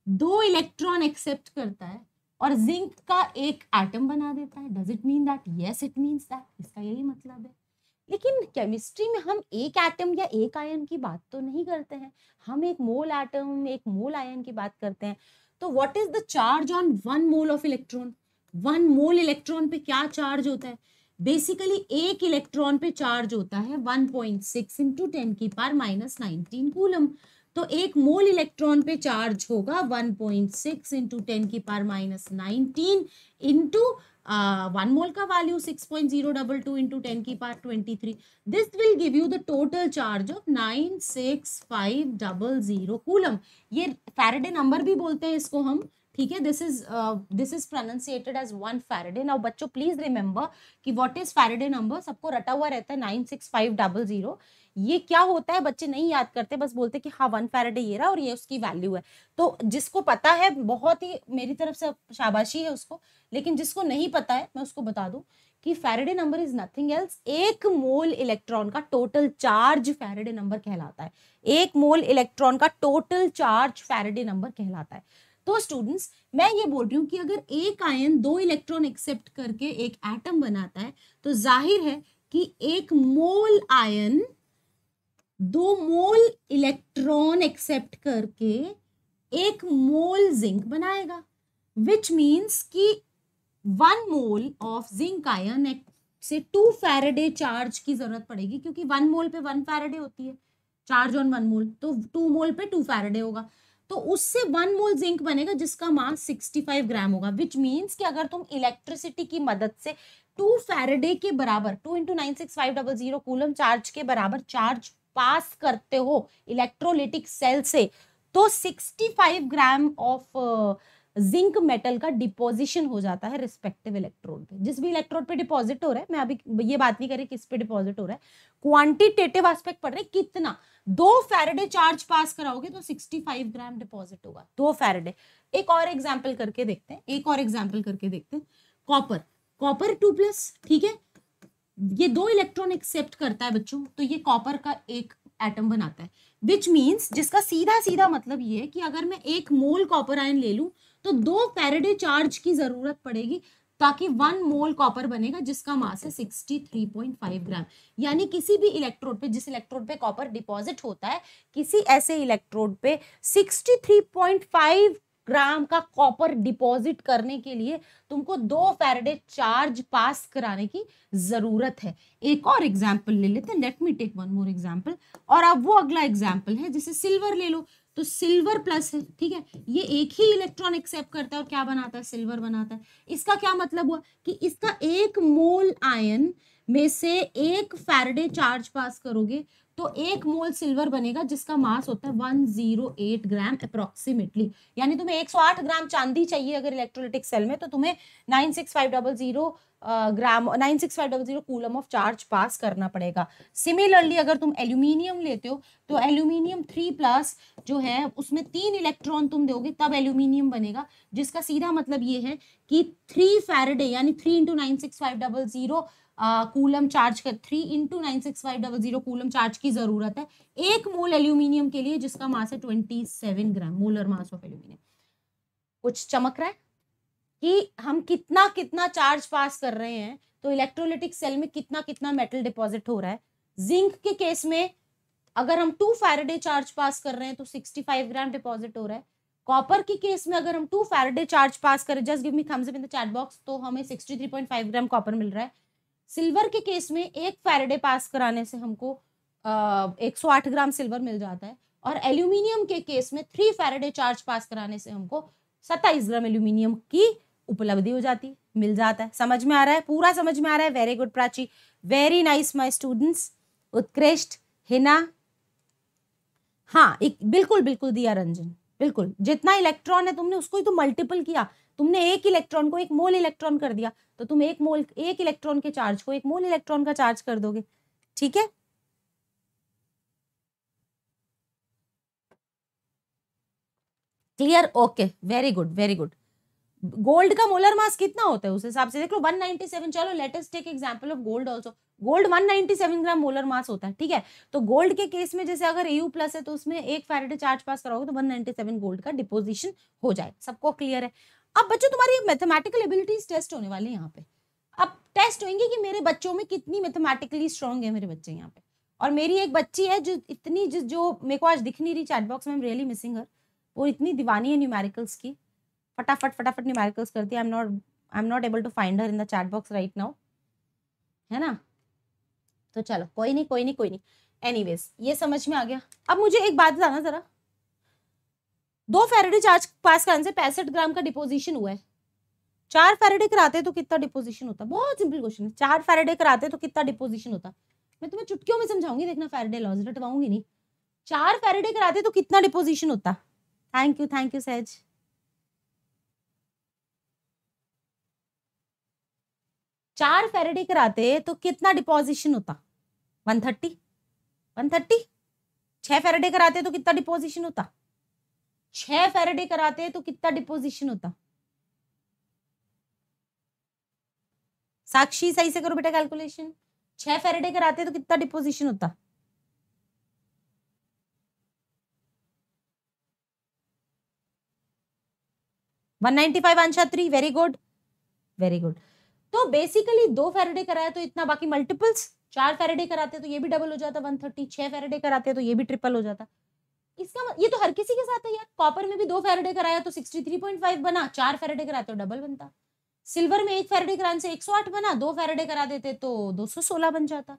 दो इलेक्ट्रॉन एक्सेप्ट करता है और जिंक का एक एटम बना देता है? Does it mean that yes it means that इसका यही मतलब है। लेकिन केमिस्ट्री में हम एक एटम या एक आयन की बात तो नहीं करते हैं। हम एक मोल एटम एक मोल आयन की बात करते हैं। तो what is the charge on one mole of electron one mole electron पे क्या चार्ज होता है? बेसिकली एक इलेक्ट्रॉन पे चार्ज होता है 1.6 पॉइंट सिक्स इंटू टेन की पार माइनस नाइनटीन कूलम तो एक मोल इलेक्ट्रॉन पे चार्ज होगा 1.6 पॉइंट सिक्स इंटू टेन की पार minus nineteen into one mole का value six point zero double two into ten की पार twenty three. This will give you the total charge of nine six five double zero coulomb ये Faraday number भी बोलते हैं इसको हम। ठीक है this is this is pronounciated as one Faraday now बच्चों प्लीज़ रिमेंबर कि व्हाट इज़ फैराडे नंबर सबको रटा हुआ रहता है nine six five double zero ये क्या होता है? बच्चे नहीं याद करते, बस बोलते कि हाँ वन फैराडे ये रहा और ये उसकी वैल्यू है। तो जिसको पता है, बहुत ही मेरी तरफ़ से शाबाशी है उसको, लेकिन जिसको नहीं पता है, मैं उसको बता दूँ कि Faraday number is nothing else एक मोल इलेक्ट्रॉन का टोटल चार्ज फैराडे नंबर कहलाता है। एक मोल इलेक्ट्रॉन का टोटल चार्ज फैराडे नंबर कहलाता है। तो स्टूडेंट्स मैं ये बोल रही हूँ कि अगर एक आयन दो इलेक्ट्रॉन एक्सेप्ट करके एक एटम बनाता है तो ज़ाहिर है कि एक मोल आयन दो मोल इलेक्ट्रॉन एक्सेप्ट करके एक मोल जिंक बनाएगा विच मीन्स कि one mole of zinc ion से टू फेरेडे चार्ज की ज़रूरत पड़ेगी, क्योंकि वन मोल पे वन फेरेडे होती है चार्ज ऑन वन मोल तो टू मोल पे टू फेरेडे होगा। तो उससे वन मोल जिंक बनेगा, जिसका मास 65 ग्राम होगा विच मीन्स कि अगर तुम इलेक्ट्रिसिटी की मदद से टू फेरेडे के बराबर two into nine six five double zero coulomb charge के बराबर चार्ज पास करते हो इलेक्ट्रोलिटिक सेल से तो 65 ग्राम ऑफ़ जिंक मेटल का डिपोजिशन हो जाता है रिस्पेक्टिव इलेक्ट्रोड पे। जिस भी इलेक्ट्रोड पे डिपॉजिट हो रहा है, मैं अभी ये बात नहीं कर रही किस पे डिपॉजिट हो रहा है क्वांटिटेटिव एस्पेक्ट पढ़ रहे कितना? दो फेरेडे चार्ज पास कराओगे तो 65 ग्राम डिपॉजिट होगा। दो फेरेडे। एक और एग्ज़ाम्पल करके देखते हैं। एक और एग्ज़ाम्पल करके देखते हैं। कॉपर। कॉपर टू प्लस, ठीक है? ये दो इलेक्ट्रॉन एक्सेप्ट करता है बच्चों तो ये कॉपर का एक एटम बनाता है। विच मीन्स जिसका सीधा सीधा मतलब ये है कि अगर मैं एक मोल कॉपर आयन ले लूँ तो दो फेरेडे चार्ज की ज़रूरत पड़ेगी। ताकि वन मोल कॉपर बनेगा, जिसका मास है 63.5 ग्राम यानी किसी भी इलेक्ट्रोड पे, जिस इलेक्ट्रोड पे कॉपर डिपॉजिट होता है, किसी ऐसे इलेक्ट्रोड पे 63.5 ग्राम का कॉपर डिपॉजिट करने के लिए तुमको दो फेरेडे चार्ज पास कराने की ज़रूरत है। एक और एग्ज़ाम्पल ले लेते हैं। Let me take one more example और अब वो अगला एग्ज़ाम्पल है, जैसे सिल्वर ले लो। तो सिल्वर प्लस है, ठीक है? ये एक ही इलेक्ट्रॉन एक्सेप्ट करता है और क्या बनाता है? सिल्वर बनाता है। इसका क्या मतलब हुआ? कि इसका एक मोल आयन में से एक फैरडे चार्ज पास करोगे तो एक मोल सिल्वर बनेगा जिसका मास होता है one zero eight gram approximately. यानी तुम्हें एक सौ आठ ग्राम चांदी चाहिए अगर इलेक्ट्रोलिटिक सेल में तो तुम्हें nine six five double zero gram, nine six five double zero coulomb of charge pass करना पड़ेगा। सिमिलरली अगर तुम एल्यूमिनियम लेते हो तो एल्यूमिनियम थ्री प्लस जो है, उसमें तीन इलेक्ट्रॉन तुम दोगे, तब एल्यूमिनियम बनेगा। जिसका सीधा मतलब ये है कि थ्री फैरडे, यानी three into nine six five double zero coulomb charge कर three into nine six five double zero coulomb charge की ज़रूरत है। एक मोल एल्यूमिनियम के लिए, जिसका मास है twenty seven gram molar mass of aluminium कुछ चमक रहा है? कि हम कितना कितना चार्ज पास कर रहे हैं तो इलेक्ट्रोलिटिक सेल में कितना कितना मेटल डिपॉजिट हो रहा है। जिंक के केस में, अगर हम टू फेरेडे चार्ज पास कर रहे हैं तो सिक्सटी फाइव ग्राम डिपॉजिट हो रहा है। कॉपर की केस में अगर हम टू फेरेडे चार्ज पास करें just give me thumbs up in the chat box तो हमें sixty three point five gram copper मिल रहा है। सिल्वर के केस में एक फेरेडे पास कराने से हमको एक सौ आठ ग्राम सिल्वर मिल जाता है और एल्यूमिनियम के केस में थ्री फेरेडे चार्ज पास कराने से हमको सत्ताईस ग्राम एल्यूमिनियम की उपलब्धि हो जाती, मिल जाता है। समझ में आ रहा है? पूरा समझ में आ रहा है? Very good Prachi. Very nice my students Utkrisht, Hina. हाँ एक, बिल्कुल बिल्कुल, दिया रंजन। बिल्कुल। जितना इलेक्ट्रॉन है तुमने, उसको ही तो मल्टीपल किया। तुमने एक इलेक्ट्रॉन को एक मोल इलेक्ट्रॉन कर दिया तो तुम एक मोल, एक इलेक्ट्रॉन के चार्ज को एक मोल इलेक्ट्रॉन का चार्ज कर दोगे। ठीक है? Clear okay very good very good gold का मोलर मास कितना होता है उस हिसाब से? देख लो 197 चलो latest take example of gold also gold 197 gram molar mass होता है, ठीक है? तो गोल्ड के केस में जैसे अगर एयू प्लस है तो उसमें एक फेरेडे चार्ज पास कराओगे तो 197 गोल्ड का डिपोजिशन हो जाए। सबको क्लियर है? अब बच्चों तुम्हारी मैथमेटिकल एबिलिटीज टेस्ट होने वाले यहाँ पे। अब टेस्ट होंगे कि मेरे बच्चों में कितनी मैथमेटिकली स्ट्रॉन्ग है मेरे बच्चे यहाँ पे। और मेरी एक बच्ची है जो इतनी जो, जो मेरे को आज दिख नहीं रही चैट बॉक्स में रियली मिसिंग हर वो इतनी दीवानी है न्यूमेरिकल्स की। फटाफट फटाफट न्यूमेरिकल्स करती है। I am not I am not able to find her in the chat box right now है ना? तो चलो कोई नहीं कोई नहीं कोई नहीं। एनीवेज ये समझ में आ गया। अब मुझे एक बात बताना जरा। दो फेरेडे चार्ज पास करने से पैंसठ ग्राम का डिपोजिशन हुआ है। चार फेरेडे कराते तो कितना डिपोजिशन होता? बहुत सिंपल क्वेश्चन है। चार फेरेडे कराते तो कितना डिपोजिशन होता? मैं तुम्हें चुटकियों में समझाऊँगी, देखना फेरेडे लॉज रटवाऊँगी नहीं। चार फेरेडे कराते तो कितना डिपोजिशन होता? थैंक यू थैंक यू सहज चार फेरेडे कराते तो कितना डिपोजिशन होता? वन थर्टी वन थर्टी छह फेरेडे कराते तो कितना डिपोजिशन होता? छह फेरेडे कराते हैं तो कितना डिपोजिशन होता? साक्षी सही से करो बेटा कैलकुलेशन छह फेरेडे कराते तो कितना डिपोजिशन होता? One ninety five Ansha three very good very good तो बेसिकली दो फेरेडे कराया तो इतना, बाकी मल्टीपल्स चार फेरेडे कराते तो ये भी डबल हो जाता वन थर्टी छह फेरेडे कराते तो ये भी ट्रिपल हो जाता। इसका ये तो हर किसी के साथ है यार। कॉपर में भी दो फेरेडे कराया तो सिक्सटी थ्री पॉइंट फाइव बना, चार फेरेडे कराया तो डबल बनता। सिल्वर में एक फेरेडे कराने से 108 बना, दो फेरेडे करा देते तो 216 बन जाता।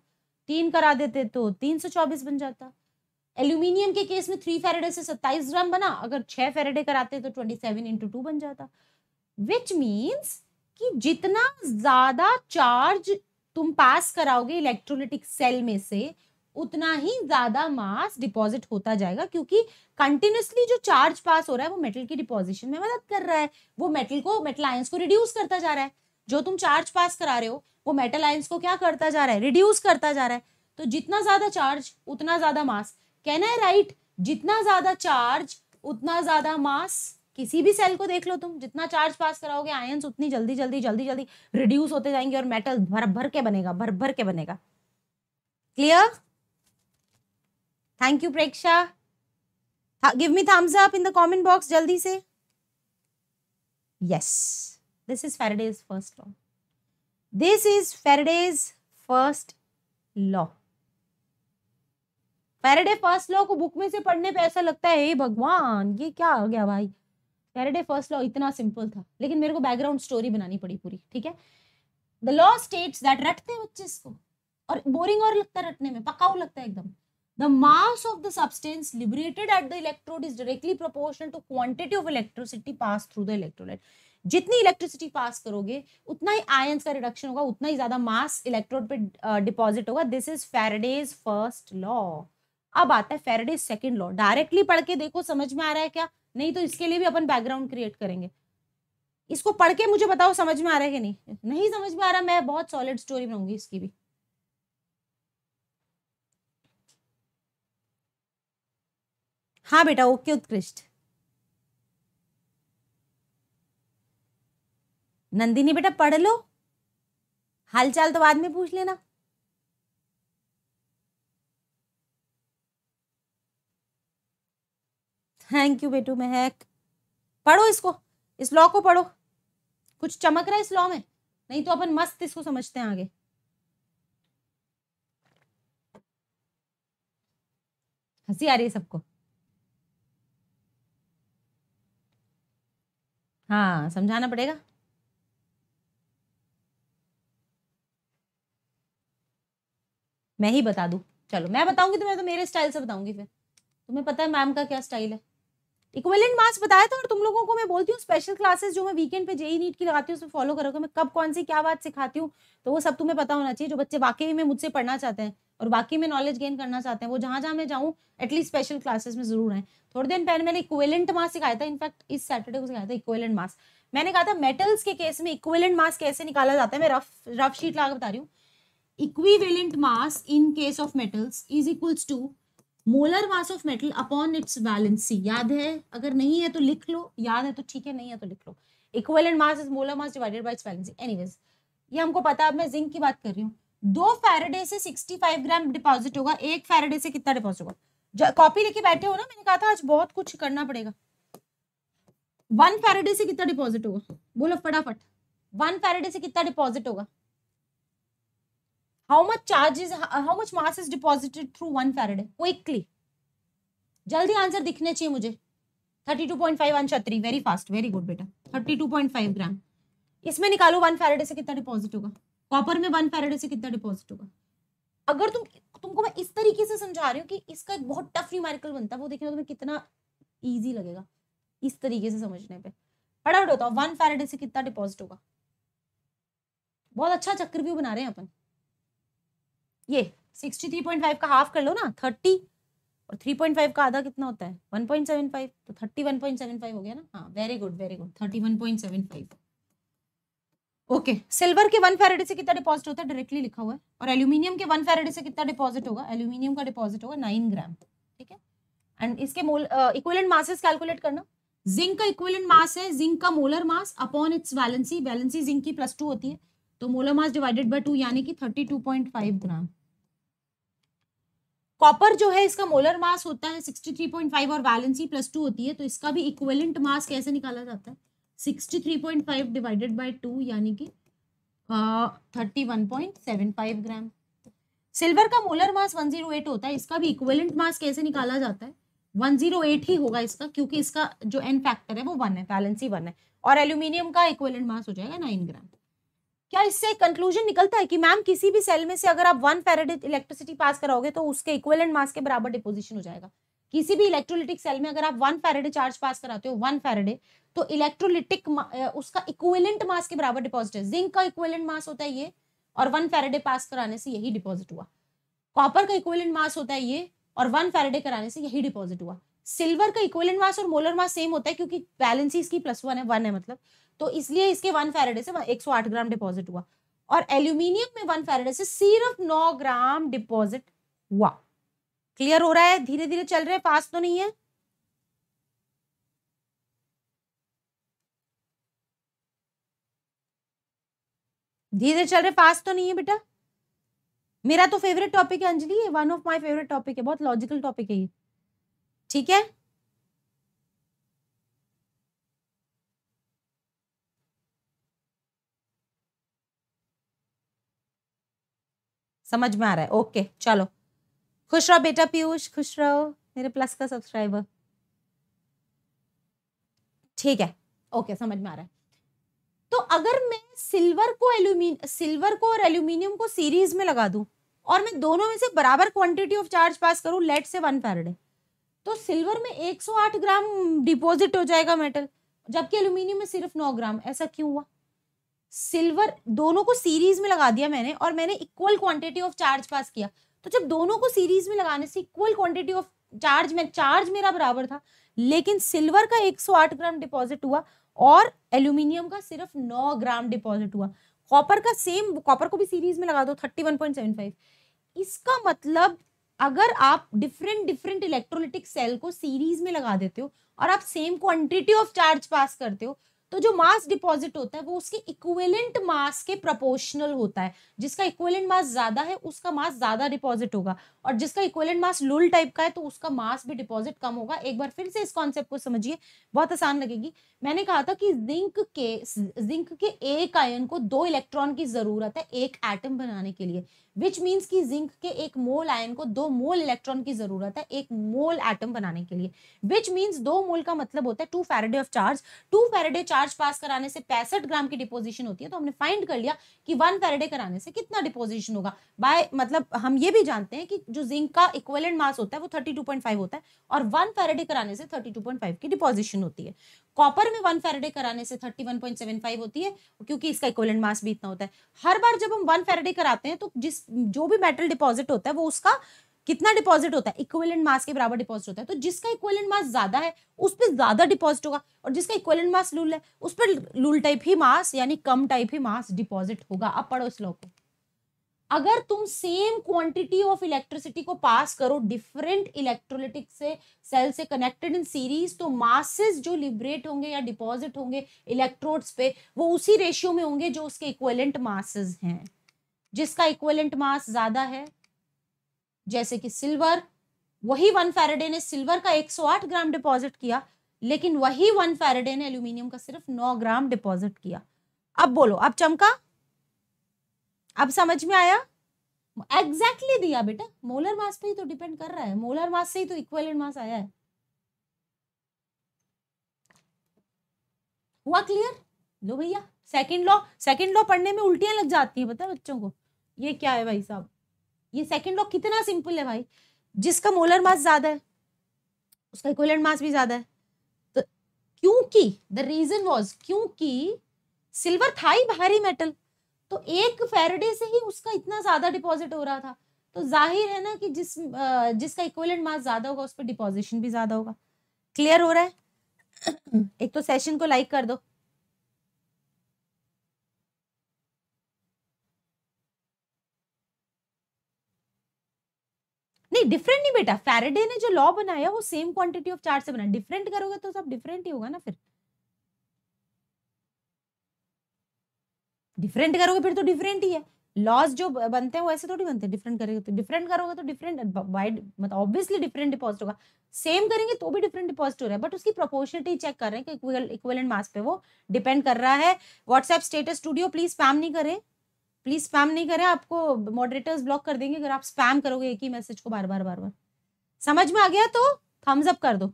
तीन करा देते तो 324 बन जाता। एल्यूमिनियम के केस में थ्री फेरेडे से 27 ग्राम बना, अगर छह फेरेडे कराते तो 27 सेवन इंटू टू बन जाता। विच मीन्स कि जितना ज़्यादा चार्ज तुम पास कराओगे इलेक्ट्रोलिटिक सेल में से उतना ही ज़्यादा मास डिपॉजिट होता जाएगा क्योंकि कंटिन्यूसली जो चार्ज पास हो रहा है वो मेटल की डिपॉजिशन में मदद कर रहा है। वो मेटल को, मेटल आयंस को रिड्यूस करता जा रहा है। जो तुम चार्ज पास करा रहे हो, वो मेटल आयंस को क्या करता जा रहा है? रिड्यूस करता जा रहा है। तो जितना ज़्यादा चार्ज, उतना ज़्यादा मास। कहना है राइट जितना ज़्यादा चार्ज, उतना ज़्यादा मास। किसी भी सेल को देख लो तुम। जितना चार्ज पास कराओगे, आयंस उतनी जल्दी जल्दी जल्दी जल्दी रिड्यूस होते जाएँगे और मेटल भर भर के बनेगा भर भर के बनेगा। Clear thank you Preksha give me thumbs up in the comment box जल्दी से yes this is Faraday's first law this is Faraday's first law Faraday first law को बुक में से पढ़ने पे ऐसा लगता है भगवान, ये क्या हो गया भाई? फेराडे फ़र्स्ट लॉ इतना सिंपल था, लेकिन मेरे को बैकग्राउंड स्टोरी बनानी पड़ी पूरी, ठीक है? द लॉ स्टेट्स दैट रटते बच्चे इसको, और बोरिंग और लगता है रटने में पकाऊ लगता है एकदम। The mass of the substance liberated at the electrode is directly proportional to quantity of electricity passed through the electrolyte. जितनी इलेक्ट्रिसिटी पास करोगे, उतना ही आयंस का रिडक्शन होगा, उतना ही ज़्यादा मास इलेक्ट्रोड पे डिपॉजिट होगा। This is Faraday's first law अब आता है फेराडेज सेकंड लॉ डायरेक्टली पढ़ के देखो, समझ में आ रहा है क्या? नहीं तो इसके लिए भी अपन बैकग्राउंड क्रिएट करेंगे। इसको पढ़ के मुझे बताओ, समझ में आ रहा है कि नहीं? नहीं समझ में आ रहा, मैं बहुत सॉलिड स्टोरी बनाऊँगी इसकी भी। हाँ बेटा, ओके, उत्कृष्ट। नंदिनी, बेटा, पढ़ लो। हालचाल तो बाद में पूछ लेना। थैंक यू बेटू महक। पढ़ो इसको, इस लॉ को पढ़ो। कुछ चमक रहा है इस लॉ में? नहीं तो अपन मस्त इसको समझते हैं आगे। हँसी आ रही है सबको। हाँ समझाना पड़ेगा? मैं ही बता दूँ। चलो, मैं बताऊँगी तो मैं तो मेरे स्टाइल से बताऊँगी फिर। तुम्हें पता है मैम का क्या स्टाइल है? इक्वलेंट मार्क्स बताया था और तुम लोगों को मैं बोलती हूँ स्पेशल क्लासेस जो मैं वीकेंड पे जेई नीट की लगाती हूँ, उसमें फॉलो करोगे। मैं कब कौन सी क्या बात सिखाती हूँ तो वो सब तुम्हें पता होना चाहिए, जो बच्चे वाकई में मुझसे पढ़ना चाहते हैं। और बाकी में नॉलेज गेन करना चाहते हैं, वो जहाँ जहाँ मैं जाऊँ एटलीस्ट स्पेशल क्लासेस में ज़रूर आए थोड़े दिन पहले मैंने इक्वेलेंट मास सिखाया था इनफैक्ट इस सैटरडे को सिखाया था इक्वेलेंट मास मैंने कहा था मेटल्स के केस में इक्वेलेंट मास कैसे निकाला जाता है, मैं रफ रफ शीट लगा बता रही हूँ। Equivalent mass in case of metals is equals to molar mass of metal upon its valency याद है? अगर नहीं है तो लिख लो, याद है तो ठीक है, नहीं है तो लिख लो। Equivalent mass is molar mass divided by its valency anyways ये हमको पता है, अब मैं जिंक की बात कर रही हूँ। दो फेरेडे से 65 ग्राम डिपॉजिट होगा, एक फेरेडे से कितना डिपॉजिट होगा? कॉपी लेके बैठे हो ना, मैंने कहा था आज बहुत कुछ करना पड़ेगा। वन फेरेडे से कितना डिपॉजिट होगा? बोलो फटाफट। वन फेरेडे से कितना डिपॉजिट होगा? How much charges how much mass is deposited through one Faraday quickly जल्दी आंसर दिखने चाहिए मुझे। थर्टी टू पॉइंट फाइव छत्री वेरी फास्ट वेरी गुड बेटा। Thirty two point five gram. इसमें निकालो वन फेरेडे से कितना डिपॉजिट होगा? कॉपर में वन फेरेडे से कितना डिपॉजिट होगा? अगर तुम, तुमको मैं इस तरीके से समझा रही हूँ कि इसका एक बहुत टफ न्यूमेरिकल बनता है, वो देखना तुम्हें कितना इजी लगेगा, इस तरीके से समझने पे। फटाफट बताओ वन फेरेडे से कितना डिपॉजिट होगा? बहुत अच्छा चक्रव्यूह बना रहे हैं अपन। ये 63.5 का हाफ़ कर लो ना 30 और 3.5 का आधा कितना होता है? 1.75 तो 31.75 हो गया ना? हाँ very good very good 31.75 okay silver के वन फेरेडे से कितना डिपॉजिट होता है? डायरेक्टली लिखा हुआ है। और एल्यूमिनियम के वन फेरेडे से कितना डिपॉजिट होगा? एल्यूमिनियम का डिपॉजिट होगा नाइन ग्राम ठीक है? एंड इसके मोल इक्विलेंट मासेस कैलकुलेट करना। जिंक का इक्विलेंट मास है। जिंक का molar mass upon its valency valency zinc की प्लस टू होती है। तो molar mass divided by two यानी कि thirty two point five gram copper जो है, इसका मोलर मास होता है सिक्सटी थ्री पॉइंट फाइव और वैलेंसी प्लस टू होती है। तो इसका भी इक्विलेंट मास कैसे निकाला जाता है? Sixty three point five divided by two यानी कि thirty one point seven five gram silver का molar mass one zero eight होता है, इसका भी इक्विवेलेंट मास कैसे निकाला जाता है? वन ज़ीरो एट ही होगा इसका, क्योंकि इसका जो एन फैक्टर है वो वन है बैलेंस ही वन है। और एल्यूमिनियम का इक्विवेलेंट मास हो जाएगा नाइन ग्राम क्या इससे कंक्लूजन निकलता है कि मैम किसी भी सेल में से अगर आप वन फेरेडे इलेक्ट्रिसिटी पास कराओगे तो उसके इक्विवेलेंट मास के बराबर डिपोजिशन हो जाएगा। किसी भी इलेक्ट्रोलिटिक सेल में अगर आप वन फेरेडे चार्ज पास कराते हो वन फेरेडे तो इलेक्ट्रोलिटिक उसका इक्विवेलेंट मास के बराबर डिपॉजिट है। जिंक का इक्विवेलेंट मास होता है ये, और वन फेरेडे पास कराने से यही डिपॉजिट हुआ। कॉपर का इक्विवेलेंट मास होता है ये, और वन फेरेडे कराने से यही डिपॉजिट हुआ। सिल्वर का इक्विवेलेंट मास और मोलर मास सेम होता है, क्योंकि बैलेंस इसकी प्लस वन है वन है मतलब। तो इसलिए इसके वन फेरेडे से 108 ग्राम डिपॉजिट हुआ। और एल्यूमिनियम में वन फेरेडे से सिर्फ़ नौ ग्राम डिपॉजिट हुआ। क्लियर हो रहा है? धीरे धीरे चल रहे फास्ट तो नहीं है। धीरे चल रहे फास्ट तो नहीं है बेटा। मेरा तो फेवरेट टॉपिक है, Anjali one of my favourite topic है, बहुत लॉजिकल टॉपिक है ये। ठीक है? समझ में आ रहा है ओके चलो। खुश रहो बेटा पीयूष, खुश रहो, मेरे प्लस का सब्सक्राइबर ठीक है ओके समझ में आ रहा है। तो अगर मैं सिल्वर को एल्यूमिन, सिल्वर को और एल्यूमिनियम को सीरीज़ में लगा दूँ, और मैं दोनों में से बराबर क्वांटिटी ऑफ़ चार्ज पास करूँ लेट से वन फेरेडे तो सिल्वर में 108 ग्राम डिपॉजिट हो जाएगा मेटल जबकि एल्यूमिनियम में सिर्फ़ 9 ग्राम, ऐसा क्यों हुआ? सिल्वर दोनों को सीरीज़ में लगा दिया मैंने, और मैंने equal quantity of charge pass किया। तो जब दोनों को सीरीज़ में लगाने से इक्वल क्वांटिटी ऑफ़ चार्ज में चार्ज मेरा बराबर था, लेकिन सिल्वर का 108 ग्राम डिपॉजिट हुआ और एल्यूमिनियम का सिर्फ़ 9 ग्राम डिपॉजिट हुआ। कॉपर का सेम, कॉपर को भी सीरीज़ में लगा दो 31.75 इसका मतलब अगर आप डिफरेंट डिफरेंट इलेक्ट्रोलिटिक सेल को सीरीज़ में लगा देते हो और आप same quantity of charge pass करते हो तो जो मास डिपॉजिट होता है, वो उसके इक्विवेलेंट मास के प्रोपोर्शनल होता है। जिसका इक्विवेलेंट मास ज़्यादा है, उसका मास ज़्यादा डिपॉजिट होगा। और जिसका इक्विवेलेंट मास लुल टाइप का है तो उसका मास भी डिपॉजिट कम होगा। एक बार फिर से इस कॉन्सेप्ट को समझिए, बहुत आसान लगेगी। मैंने कहा था कि जिंक के जिंक के एक आयन को दो इलेक्ट्रॉन की ज़रूरत है, एक एटम बनाने के लिए विच मीन्स की जिंक के एक मोल आयन को दो मोल इलेक्ट्रॉन की ज़रूरत है, एक मोल एटम बनाने के लिए। विच मीन्स दो मोल का मतलब होता है two Faraday of charge two Faraday charge pass कराने से पैंसठ ग्राम की डिपोजिशन होती है तो हमने फाइंड कर लिया कि वन फेरेडे कराने से कितना डिपोजिशन होगा। बाय मतलब हम ये भी जानते हैं कि जो जिंक का इक्वलेंट मास होता है, वो थर्टी टू पॉइंट फाइव होता है और वन फेरेडे कराने से थर्टी टू पॉइंट फाइव की डिपोजिशन होती है। कॉपर में वन फेरेडे कराने से thirty one point seven five होती है, क्योंकि इसका इक्वलेंट मास भी इतना होता है। हर बार जब हम वन फेरेडे कराते हैं तो जिस, जो भी मेटल डिपॉजिट होता है, वो उसका कितना डिपॉजिट होता है? इक्विवेलेंट मास के बराबर डिपॉजिट होता है। तो जिसका इक्विवेलेंट मास ज़्यादा है, उस पर ज़्यादा डिपॉजिट होगा और जिसका इक्विवेलेंट मास लूल है, उस पर लूल टाइप ही मास यानी कम टाइप ही मास डिपॉजिट होगा, अब पढ़ो इस लॉ को। अगर तुम सेम क्वांटिटी ऑफ़ इलेक्ट्रिसिटी को पास करो डिफरेंट इलेक्ट्रोलिटिक से सेल से कनेक्टेड इन सीरीज़ तो मासेस जो लिबरेट होंगे या डिपॉजिट होंगे इलेक्ट्रोड्स पे, वो उसी रेशियो में होंगे जो उसके इक्वलेंट मासेस हैं। जिसका इक्वलेंट मास ज़्यादा है, जैसे कि सिल्वर वही वन फेरेडे ने सिल्वर का 108 ग्राम डिपॉजिट किया, लेकिन वही वन फेरेडे ने एल्यूमिनियम का सिर्फ़ 9 ग्राम डिपॉजिट किया। अब बोलो, अब चमका? अब समझ में आया? एग्जैक्टली exactly दिया बेटा। मोलर मास पे ही तो डिपेंड कर रहा है। मोलर मास से ही तो इक्वलेंट मास आया है। हुआ क्लियर लो भैया। सेकंड लॉ सेकंड लॉ पढ़ने में उल्टियाँ लग जाती है, पता है बच्चों को? ये क्या है भाई साहब? ये सेकंड लॉ कितना सिंपल है भाई। जिसका मोलर मास ज़्यादा है, उसका इक्वलेंट मास भी ज़्यादा है। तो क्योंकि द रीजन वॉज़ क्योंकि सिल्वर था ही भारी मेटल तो एक फेरडे से ही उसका इतना ज़्यादा डिपॉजिट हो रहा था। तो ज़ाहिर है ना कि जिस जिसका इक्वलेंट मास ज़्यादा होगा उस पर डिपॉजिशन भी ज़्यादा होगा। क्लियर हो रहा है? एक तो सेशन को लाइक कर दो। नहीं डिफरेंट नहीं बेटा। फेरेडे ने जो लॉ बनाया वो सेम क्वांटिटी ऑफ़ चार्ज से बना। डिफरेंट करोगे तो सब डिफरेंट ही होगा ना फिर। डिफरेंट करोगे, फिर तो डिफरेंट ही है। लॉज जो बनते हैं, वो ऐसे थोड़ी बनते हैं। डिफरेंट करेंगे तो डिफरेंट करोगे तो डिफरेंट वाइड मतलब ऑब्वियसली डिफरेंट डिपॉजिट होगा। सेम करेंगे तो भी डिफरेंट डिपॉजिट हो रहा है बट उसकी प्रोपोर्शनिटी चेक कर रहे हैं कि इक्वलेंट मास पे वो डिपेंड कर रहा है। WhatsApp status studio please spam नहीं करें। प्लीज़ स्पैम नहीं करें, आपको मॉडरेटर्स ब्लॉक कर देंगे। अगर आप स्पैम करोगे एक ही मैसेज को बार बार बार बार समझ में आ गया तो थम्स अप कर दो।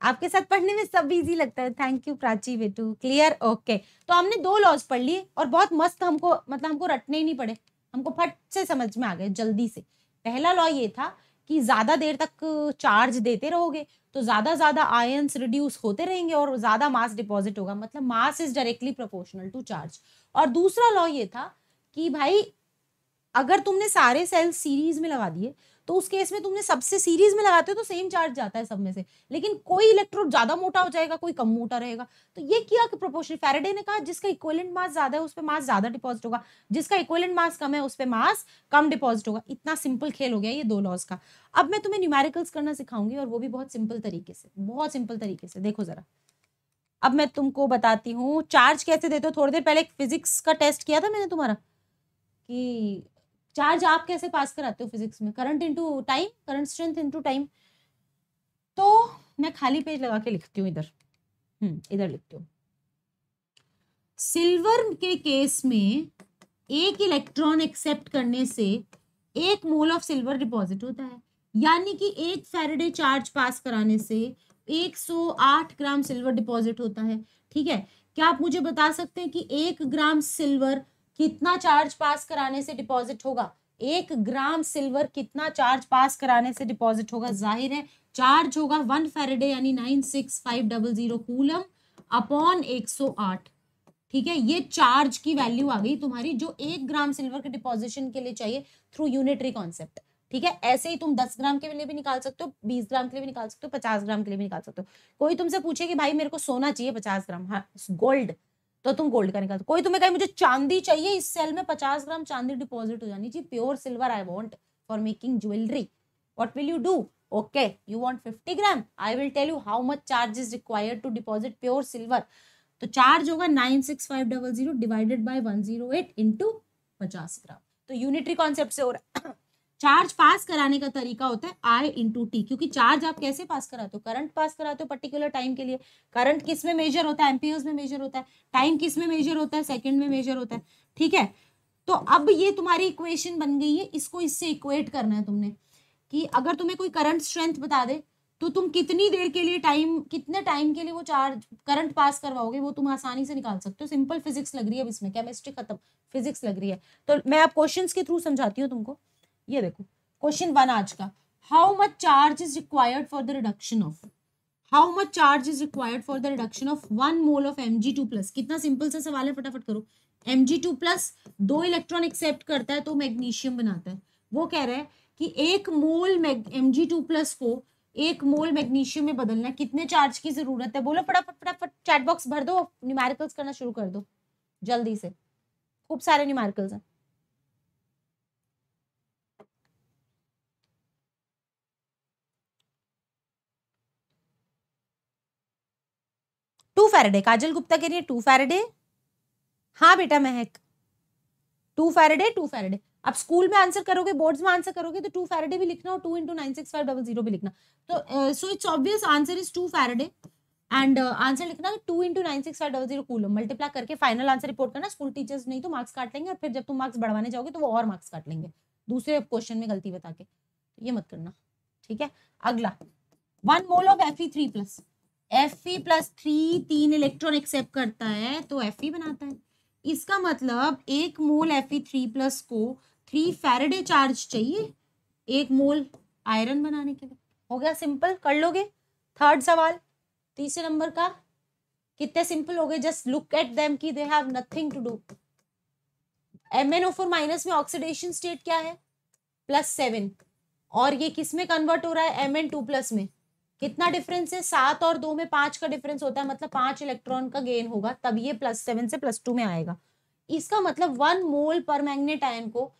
आपके साथ पढ़ने में सब इजी लगता है। थैंक यू प्राची बेटू क्लियर ओके तो हमने दो लॉज पढ़ लिए और बहुत मस्त हमको मतलब हमको रटने ही नहीं पड़े। हमको फट से समझ में आ गए, जल्दी से। पहला लॉ ये था कि ज़्यादा देर तक चार्ज देते रहोगे तो ज़्यादा ज़्यादा आयंस रिड्यूस होते रहेंगे और ज़्यादा मास डिपॉजिट होगा। मतलब mass is directly proportional to charge और दूसरा लॉ ये था कि भाई, अगर तुमने सारे सेल्स सीरीज़ में लगा दिए तो उस केस में तुमने सबसे सीरीज़ में लगाते हो तो सेम चार्ज जाता है सब में से। लेकिन कोई इलेक्ट्रोड ज़्यादा मोटा हो जाएगा, कोई कम मोटा रहेगा। तो ये किया कि प्रोपोर्शनल फेरेडे ने कहा, जिसका इक्वलेंट मास ज़्यादा है उस पर मास ज़्यादा डिपॉजिट होगा। जिसका इक्वलेंट मास कम है उस पर मास कम डिपॉजिट होगा। इतना सिंपल खेल हो गया ये दो लॉज का। अब मैं तुम्हें न्यूमेरिकल्स करना सिखाऊँगी और वो भी बहुत सिंपल तरीके से, बहुत सिंपल तरीके से। देखो जरा। अब मैं तुमको बताती हूँ चार्ज कैसे देते हो? थोड़ी देर पहले फिजिक्स का टेस्ट किया था मैंने तुम्हारा कि चार्ज आप कैसे पास कराते हो फिजिक्स में? Current into time current strength into time तो मैं खाली पेज लगा के लिखती हूँ इधर। हम्म इधर लिखती हूँ। सिल्वर के केस में एक इलेक्ट्रॉन एक्सेप्ट करने से एक मोल ऑफ़ सिल्वर डिपॉजिट होता है। यानी कि एक फेरेडे चार्ज पास कराने से 108 ग्राम सिल्वर डिपॉजिट होता है। ठीक है? क्या आप मुझे बता सकते हैं कि एक ग्राम सिल्वर कितना चार्ज पास कराने से डिपॉजिट होगा? एक ग्राम सिल्वर कितना चार्ज पास कराने से डिपॉजिट होगा? ज़ाहिर है चार्ज होगा वन फेरेडे यानी nine six five double zero coulomb upon एक सौ आठ। ठीक है, ये चार्ज की वैल्यू आ गई तुम्हारी जो एक ग्राम सिल्वर के डिपोजिशन के लिए चाहिए थ्रू यूनिटरी कॉन्सेप्ट ठीक है, ऐसे ही तुम दस ग्राम के लिए भी निकाल सकते हो, बीस ग्राम के लिए भी निकाल सकते हो, पचास ग्राम के लिए भी निकाल सकते हो। कोई तुमसे पूछे कि भाई मेरे को सोना चाहिए पचास ग्राम? हाँ गोल्ड तो तुम गोल्ड का निकाल, कोई तुम्हें कहे मुझे चांदी चाहिए, इस सेल में पचास ग्राम चांदी डिपॉजिट हो जानी चाहिए, pure silver I want for making jewellery what will you do okay you want fifty gram I will tell you how much charge is required to deposit pure silver तो charge होगा nine six five double zero divided by one zero eight into पचास gram. तो unitary concept से हो रहा है। Charge pass कराने का तरीका होता है आई इंटू टी क्योंकि चार्ज आप कैसे पास कराते हो? करंट पास कराते हो पर्टिकुलर टाइम के लिए। करंट किसमें मेजर होता है? एम्पियर्स में मेजर होता है। टाइम किसमें मेजर होता है? सेकंड में मेजर होता है। ठीक है? तो अब ये तुम्हारी इक्वेशन बन गई है, इसको इससे इक्वेट करना है तुमने कि अगर तुम्हें कोई करंट स्ट्रेंथ बता दे तो तुम कितनी देर के लिए टाइम कितने टाइम के लिए वो चार्ज करंट पास करवाओगे? वो तुम आसानी से निकाल सकते हो। सिंपल फिजिक्स लग रही है अब इसमें। केमिस्ट्री खत्म। फिजिक्स लग रही है। तो मैं आप क्वेश्चन के थ्रू समझाती हूँ तुमको। ये देखो क्वेश्चन वन आज का how much charge is required for the reduction of how much charge is required for the reduction of one mole of M G two plus कितना सिंपल सा सवाल है, फटाफट करो। एम जी टू प्लस दो इलेक्ट्रॉन एक्सेप्ट करता है तो मैग्नीशियम बनाता है। वो कह रहा है कि एक mole M G two plus को एक मोल मैग्नीशियम में बदलना कितने चार्ज की ज़रूरत है? बोलो फटाफट फटाफट चैट बॉक्स भर दो न्यूमेरिकल्स करना शुरू कर दो। जल्दी से। खूब सारे न्यूमेरिकल्स हैं। फेरेडे, काजल गुप्ता कह रही है, टू फेरेडे? हाँ बेटा, Mehak. Two faraday two faraday. आप स्कूल में आंसर करोगे, बोर्ड्स में आंसर करोगे तो टू फेरेडे भी लिखना और two into nine six five double zero भी लिखना। तो so it's obvious answer is two faraday. And answer लिखना two into nine six five double zero coulomb multiply करके फाइनल आंसर रिपोर्ट करना, स्कूल टीचर्स नहीं तो मार्क्स काट लेंगे और फिर जब तुम मार्क्स बढ़वाने जाओगे तो वो और मार्क्स काट लेंगे। दूसरे क्वेश्चन में गलती बता के ये मत करना। ठीक है? अगला। One mole of F E three plus F E plus three तीन इलेक्ट्रॉन एक्सेप्ट करता है तो एफ़ ई बनाता है। इसका मतलब एक mole F E three plus को थ्री फेरेडे चार्ज चाहिए, एक मोल आयरन बनाने के लिए। हो गया सिंपल कर लोगे? थर्ड सवाल, तीसरे नंबर का, कितने सिंपल हो गए? जस्ट लुक एट देम की they have nothing to do M N O four minus में ऑक्सीडेशन स्टेट क्या है? प्लस सेवन और ये किसमें कन्वर्ट हो रहा है? एम एन टू प्लस में। कितना डिफरेंस है? सात और दो में पाँच का डिफरेंस होता है मतलब पाँच इलेक्ट्रॉन का गेन होगा, तब ये प्लस सेवन से प्लस टू में आएगा। इसका मतलब वन मोल पर मैग्नेट आयन को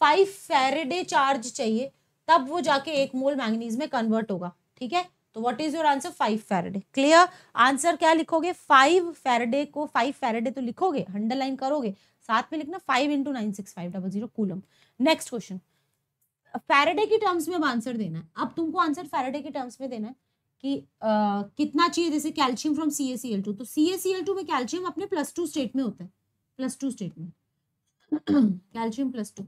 फाइव फेरेडे चार्ज चाहिए, तब वो जाके एक मोल मैग्नीज में कन्वर्ट होगा। ठीक है? तो what is your answer five faraday clear answer क्या लिखोगे? फाइव फेरेडे को फाइव फेरेडे तो लिखोगे अंडरलाइन करोगे, साथ में लिखना five into nine six five double zero coulomb next question faraday की टर्म्स में आंसर देना है। अब तुमको आंसर फेरेडे के टर्म्स में देना है। कि आ, कितना चाहिए? जैसे calcium from C S C L two तो C S C L two में कैल्शियम अपने प्लस टू स्टेट में होता है। प्लस टू स्टेट में। कैल्शियम प्लस टू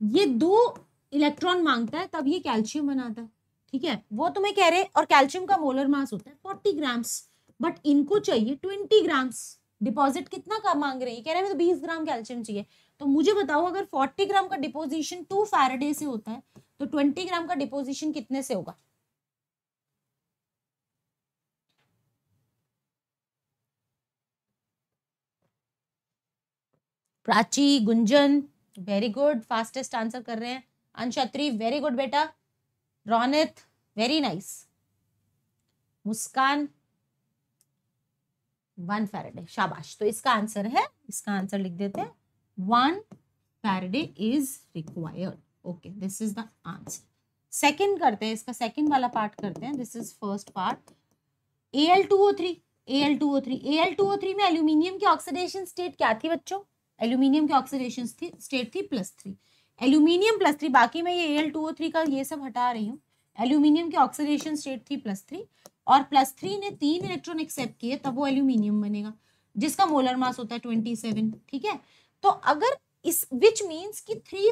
ये दो इलेक्ट्रॉन माँगता है तब ये कैल्शियम बनाता है। ठीक है? वो तुम्हें कह रहे और कैल्शियम का मोलर मास होता है फोर्टी ग्राम्स बट इनको चाहिए ट्वेंटी ग्राम्स डिपॉजिट कितना का मांग रहे हैं? कह रहे हैं तो बीस ग्राम कैल्शियम चाहिए। तो मुझे बताओ अगर फोर्टी ग्राम का डिपोजिशन टू फैराडे से होता है तो ट्वेंटी ग्राम का डिपोजिशन कितने से होगा? Prachi, Gunjan very good fastest answer कर रहे हैं। अंशत्री वेरी गुड बेटा। Ronit very nice Muskan one faraday शाबाश। तो इसका आंसर है। इसका आंसर लिख देते हैं। One faraday is required okay this is the answer second करते हैं। इसका सेकेंड वाला पार्ट करते हैं। This is first part A L two O three A L two O three A L two O three में aluminium की oxidation state क्या थी बच्चों? एल्यूमिनियम की ऑक्सीडेशन थी स्टेट थी plus three aluminium plus three बाकी मैं ये एल टू ओ थ्री का ये सब हटा रही हूँ. एल्यूमिनियम की ऑक्सीडेशन स्टेट थी प्लस थ्री और प्लस थ्री ने तीन इलेक्ट्रॉन एक्सेप्ट किए, तब वो एल्यूमिनियम बनेगा, जिसका मोलर मास होता है ट्वेंटी सेवन ठीक है? तो अगर इस विच मीन्स कि थ्री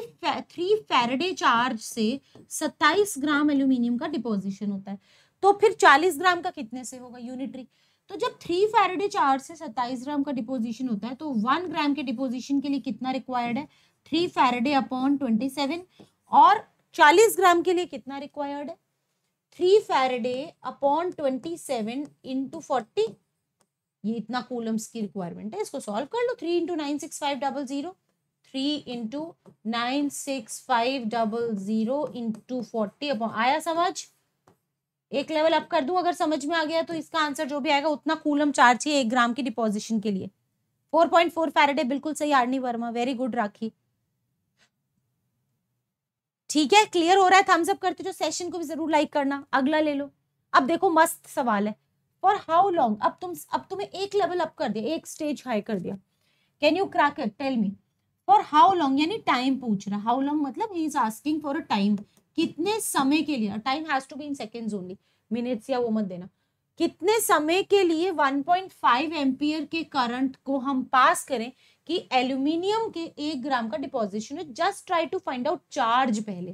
थ्री फेरेडे चार्ज से सत्ताईस ग्राम एल्यूमिनियम का डिपोजिशन होता है. तो फिर चालीस ग्राम का कितने से होगा? यूनिटरी तो जब थ्री फेरेडे चार्ज से सत्ताईस ग्राम का डिपोजिशन होता है तो वन ग्राम के डिपोजिशन के लिए कितना रिक्वायर्ड है? Three faraday upon twenty seven और चालीस ग्राम के लिए कितना रिक्वायर्ड है? Three faraday upon twenty seven into forty ये इतना कूलम्स की रिक्वायरमेंट है। इसको सॉल्व कर लो। Three into nine six five double zero three into nine six five double zero into forty upon आया समझ? एक लेवल अप कर दूँ, अगर समझ में आ गया तो इसका आंसर जो भी आएगा, उतना कूलम चार्ज चाहिए एक ग्राम की डिपोजिशन के लिए। फोर पॉइंट फोर फैरेडे बिल्कुल सही आर्नी वर्मा वेरी गुड राखी ठीक है क्लियर हो रहा है थम्स अप करते जो सेशन को भी ज़रूर लाइक करना, अगला ले लो। अब देखो, मस्त सवाल है। फॉर हाउ लॉन्ग अब तुम, अब तुम्हें एक लेवल अप कर दिया, एक स्टेज हाई कर दिया। Can you crack it tell me for how long यानी टाइम पूछ रहा। हाउ लॉन्ग मतलब he is asking for a time कितने समय के लिए time has to be in seconds only minutes या वो मत देना, कितने समय के लिए 1.5 एम्पियर के करंट को हम पास करें कि एल्यूमिनियम के एक ग्राम का डिपोजिशन है just try to find out charge पहले।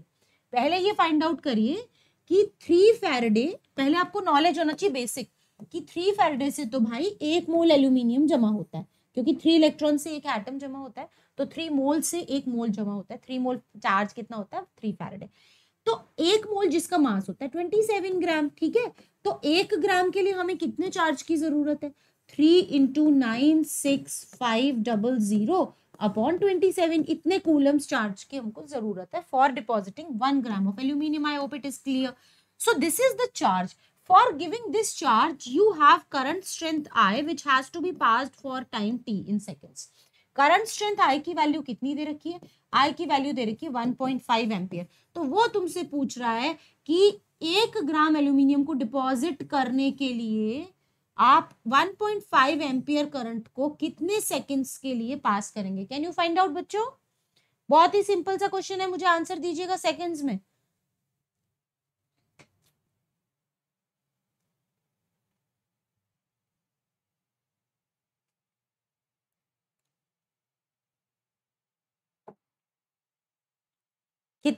पहले ये फाइंड आउट करिए कि थ्री फेरडे पहले आपको नॉलेज होना चाहिए बेसिक कि थ्री फेरडे से तो भाई एक मोल एल्यूमिनियम जमा होता है, क्योंकि थ्री इलेक्ट्रॉन से एक एटम जमा होता है तो थ्री मोल से एक मोल जमा होता है थ्री मोल चार्ज कितना होता है थ्री फेरडे तो एक मोल जिसका मास होता है ट्वेंटी सेवन ग्राम, ठीक है? तो एक ग्राम के लिए हमें कितने चार्ज की ज़रूरत है? Three into nine six five double zero upon twenty seven इतने कूलम्स चार्ज की हमको ज़रूरत है for depositing one gram of aluminium I hope it is clear so this is the charge. For giving this charge, you have current strength i, which has to be passed for time t in seconds. Current strength I की value कितनी दे रखी है? आई की value दे रखी है 1.5 ampere. तो वो तुमसे पूछ रहा है कि एक ग्राम एल्यूमिनियम को डिपॉजिट करने के लिए आप 1.5 एम्पियर करंट को कितने सेकंड्स के लिए पास करेंगे? कैन यू फाइंड आउट बच्चों? बहुत ही सिंपल सा क्वेश्चन है, मुझे आंसर दीजिएगा सेकंड्स में।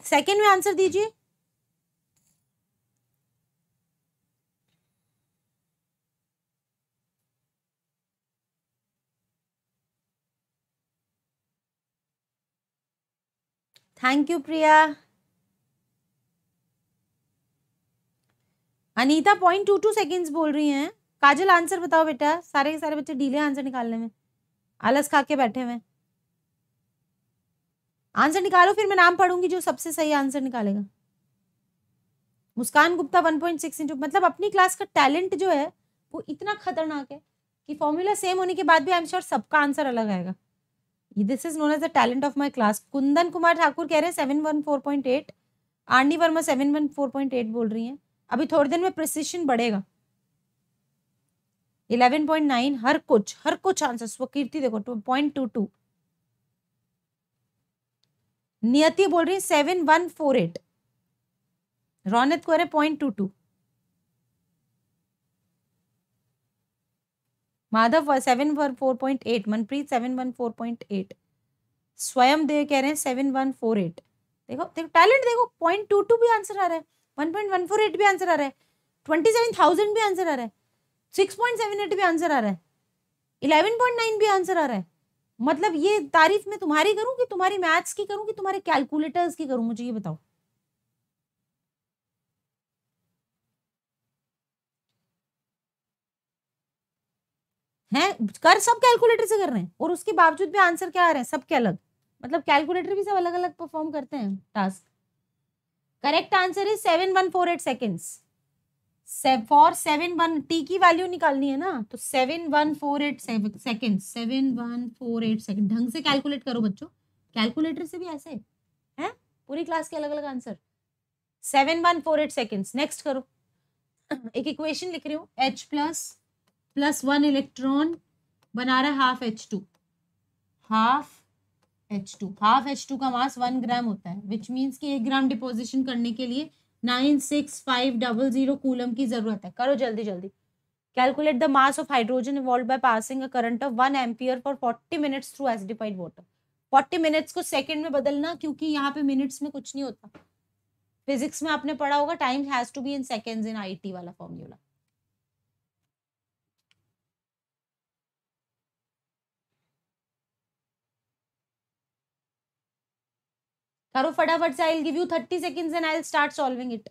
सेकंड में आंसर दीजिए। Thank you Priya Anita point two two seconds बोल रही हैं। काजल आंसर बताओ बेटा। सारे के सारे बच्चे डीले आंसर निकालने में। आलस खा के बैठे हुए आंसर निकालो, फिर मैं नाम पढ़ूँगी जो सबसे सही आंसर निकालेगा। Muskan Gupta one point six into मतलब अपनी क्लास का टैलेंट जो है, वो इतना खतरनाक है कि फॉर्मूला सेम होने के बाद भी आई एम श्योर सबका आंसर अलग आएगा। This is known as the talent of my class Kundan Kumar Thakur कह रहे हैं seven one four point eight Andi Verma seven one four point eight बोल रही हैं। अभी थोड़ी देर में प्रिसिशन बढ़ेगा। इलेवन पॉइंट नाइन हर कुछ हर कुछ आंसर स्वकीर्ति देखो पॉइंट टू टू नियति बोल रही seven one four eight Raunak को point two two Madhav seven one four point eight Manpreet seven one four point eight Swayam दे कह रहे हैं सेवन वन फोर एट देखो देखो टैलेंट देखो पॉइंट टू टू भी आंसर आ रहा है। One point one four eight भी आंसर आ रहा है। ट्वेंटी सेवन थाउज़ेंड भी आंसर आ रहा है। सिक्स पॉइंट सेवन एट भी आंसर आ रहा है। इलेवन पॉइंट नाइन भी आंसर आ रहा है। मतलब ये तारीफ़ मैं तुम्हारी करूँ कि तुम्हारी मैथ्स की करूँ कि तुम्हारे कैलकुलेटर्स की करूँ? मुझे ये बताओ। हैं? कर सब कैलकुलेटर से कर रहे हैं और उसके बावजूद भी आंसर क्या आ रहे हैं? सबके अलग। मतलब कैलकुलेटर भी सब अलग अलग परफॉर्म करते हैं task correct answer is seven one four eight seconds for seven one T की वैल्यू निकालनी है ना तो seven one four eight second seven one four eight second ढंग से कैलकुलेट करो बच्चों। कैलकुलेटर से भी ऐसे है पूरी क्लास के अलग अलग answer seven one four eight seconds next करो। एक इक्वेशन लिख रही हूँ H plus plus one electron बना रहा है half H two half H two half H two का मास वन ग्राम होता है विच मीन्स कि एक ग्राम डिपोजिशन करने के लिए nine six five double zero coulomb की ज़रूरत है। करो जल्दी जल्दी। Calculate the mass of hydrogen evolve by passing a current of one ampere for forty minutes through acidified water forty minutes को सेकंड में बदलना, क्योंकि यहाँ पे मिनट्स में कुछ नहीं होता। फिजिक्स में आपने पढ़ा होगा time has to be in seconds in I T formula करो फटाफट से I give you thirty seconds and I start solving it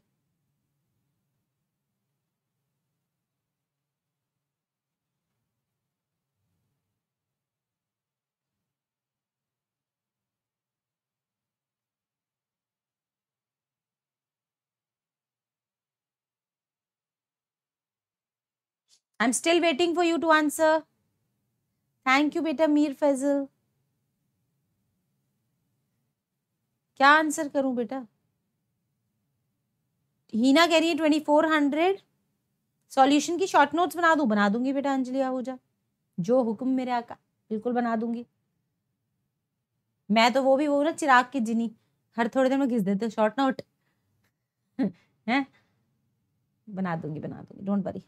I'm still waiting for you to answer. Thank you, beta Mir Faisal. क्या answer करूँ बेटा? हीना कह रही है twenty four hundred solution की शॉर्ट नोट्स बना दूँ? बना दूँगी बेटा अंजलि आहूजा। जो हुक्म मेरे आका बिल्कुल बना दूँगी। मैं तो वो भी, वो ना चिराग की जिनी। हर थोड़े देर में घिस देते शॉर्ट नोट है? बना दूँगी बना दूँगी। डोंट वरी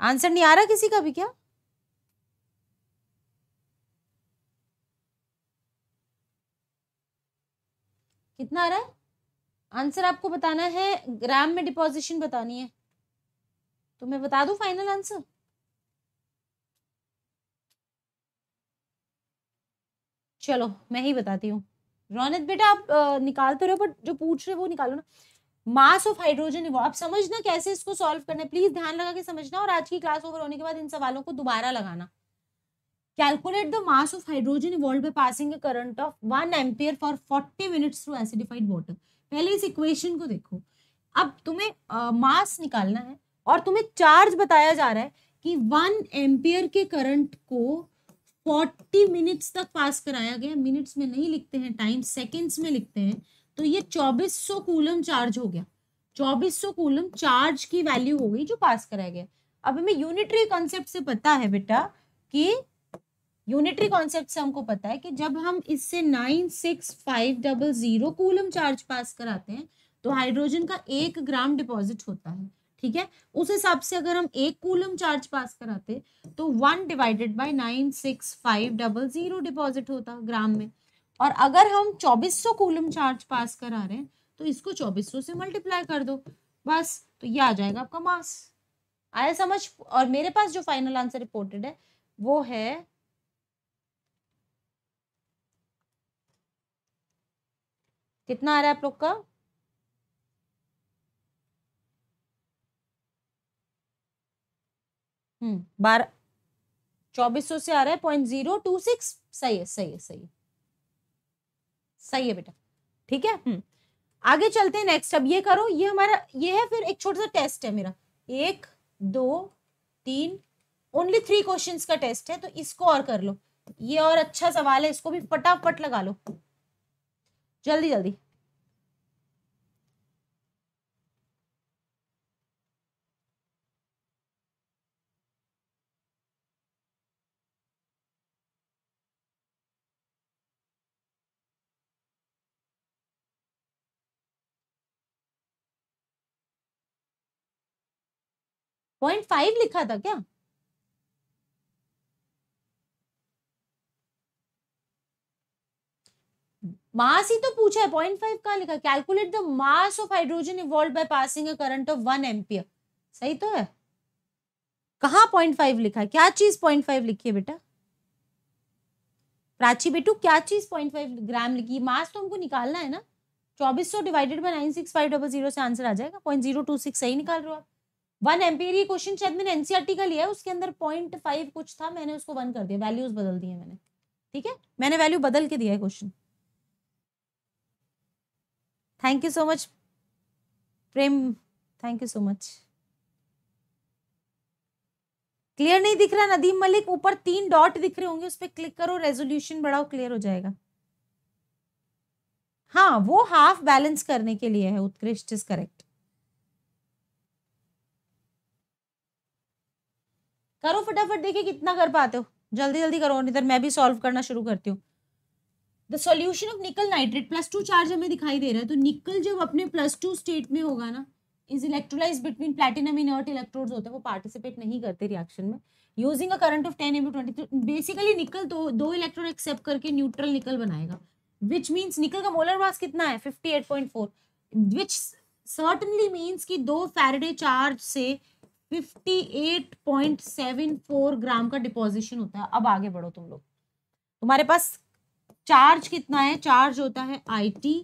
आंसर नहीं आ रहा किसी का भी क्या? कितना आ रहा है? आंसर आपको बताना है ग्राम में डिपोजिशन बतानी है। तो मैं बता दूँ फाइनल आंसर चलो, मैं ही बताती हूँ। रौनक, बेटा आप निकाल तो रहे हो बट जो पूछ रहे हो वो निकालो ना। मास ऑफ़ हाइड्रोजन आप समझना कैसे इसको सॉल्व करना है? प्लीज़ ध्यान लगा के समझना और आज की क्लास ओवर होने के बाद इन सवालों को दोबारा लगाना। Calculate the mass of hydrogen evolved by passing a current 1 ampere for 40 minutes through acidified water. पहले इस इक्वेशन को देखो। अब तुम्हें मास uh, निकालना है और तुम्हें चार्ज बताया जा रहा है कि वन एम्पियर के करंट को 40 मिनट्स तक पास कराया गया। मिनट्स में नहीं लिखते हैं टाइम सेकेंड्स में लिखते हैं। तो ये 2400 कूलम चार्ज हो गया। 2400 कूलम चार्ज की वैल्यू हो गई जो पास कराया गया। अब हमें यूनिटरी कॉन्सेप्ट से पता है बेटा कि यूनिटरी कॉन्सेप्ट से हमको पता है कि जब हम इससे nine six five double zero coulomb charge pass कराते हैं तो हाइड्रोजन का एक ग्राम डिपॉजिट होता है, ठीक है? उस हिसाब से अगर हम एक कूलम चार्ज पास कराते तो one divided by nine six five double zero deposit होता ग्राम में। और अगर हम चौबीस सौ कूलम चार्ज पास करा रहे हैं तो इसको चौबीस सौ से मल्टीप्लाई कर दो, बस तो ये आ जाएगा आपका मास आया समझ? और मेरे पास जो फाइनल आंसर रिपोर्टेड है, वो है कितना आ रहा है आप लोग का? हम्म बारह चौबीस सौ से आ रहा है पॉइंट ज़ीरो टू सिक्स सही है सही है सही है। सही है बेटा। ठीक है? हम्म। आगे चलते हैं नेक्स्ट अब ये करो, ये हमारा, ये है फिर एक छोटा सा टेस्ट है मेरा। एक, दो, तीन ओनली थ्री क्वेश्चंस का टेस्ट है तो इसको और कर लो। ये और अच्छा सवाल है, इसको भी फटाफट लगा लो। जल्दी जल्दी। पॉइंट फाइव लिखा था क्या? मास ही तो पूछा है पॉइंट फाइव कहाँ लिखा calculate the mass of hydrogen evolve by passing a current of one ampere सही तो है। कहाँ पॉइंट फाइव लिखा है? क्या चीज़ पॉइंट फाइव लिखी है बेटा? प्राची बेटू, क्या चीज़ पॉइंट फाइव ग्राम लिखी? है मास तो हमको निकालना है ना। चौबीस सौ divided by nine six five double zero से आंसर आ जाएगा। पॉइंट ज़ीरो टू सिक्स सही निकाल रहे हो आप। वन एम्पियर ये क्वेश्चन शायद मैंने एनसीआरटी का लिया है। उसके अंदर पॉइंट फाइव कुछ था, मैंने उसको वन कर दिया। वैल्यूज़ बदल दिए मैंने। ठीक है? मैंने वैल्यू बदल के दिया है question thank you so much Prem thank you so much clear नहीं दिख रहा, नदीम मलिक, ऊपर तीन डॉट दिख रहे होंगे, उस पर क्लिक करो रेजोल्यूशन बढ़ाओ क्लियर हो जाएगा। हाँ वो हाफ़ बैलेंस करने के लिए है, उत्कृष्ट इज़ करेक्ट करो फटाफट, देखिए कितना कर पाते हो। जल्दी जल्दी करो इधर मैं भी सॉल्व करना शुरू करती हूँ। The solution of nickel nitrate plus two charge हमें दिखाई दे रहा है। तो निकल जब अपने प्लस टू स्टेट में होगा ना is electrolyse between platinum inert electrodes होते हैं, वो पार्टिसिपेट नहीं करते रिएक्शन में। Using a current of ten M twenty basically nickel दो दो इलेक्ट्रॉन एक्सेप्ट करके न्यूट्रल निकल बनाएगा। विच मीन्स निकल का मोलर मास कितना है? Fifty eight point four which certainly means कि दो फैरडे चार्ज से fifty eight point seven four gram का डिपोजिशन होता है। अब आगे बढ़ो तुम लोग। तुम्हारे पास चार्ज कितना है? चार्ज होता है I T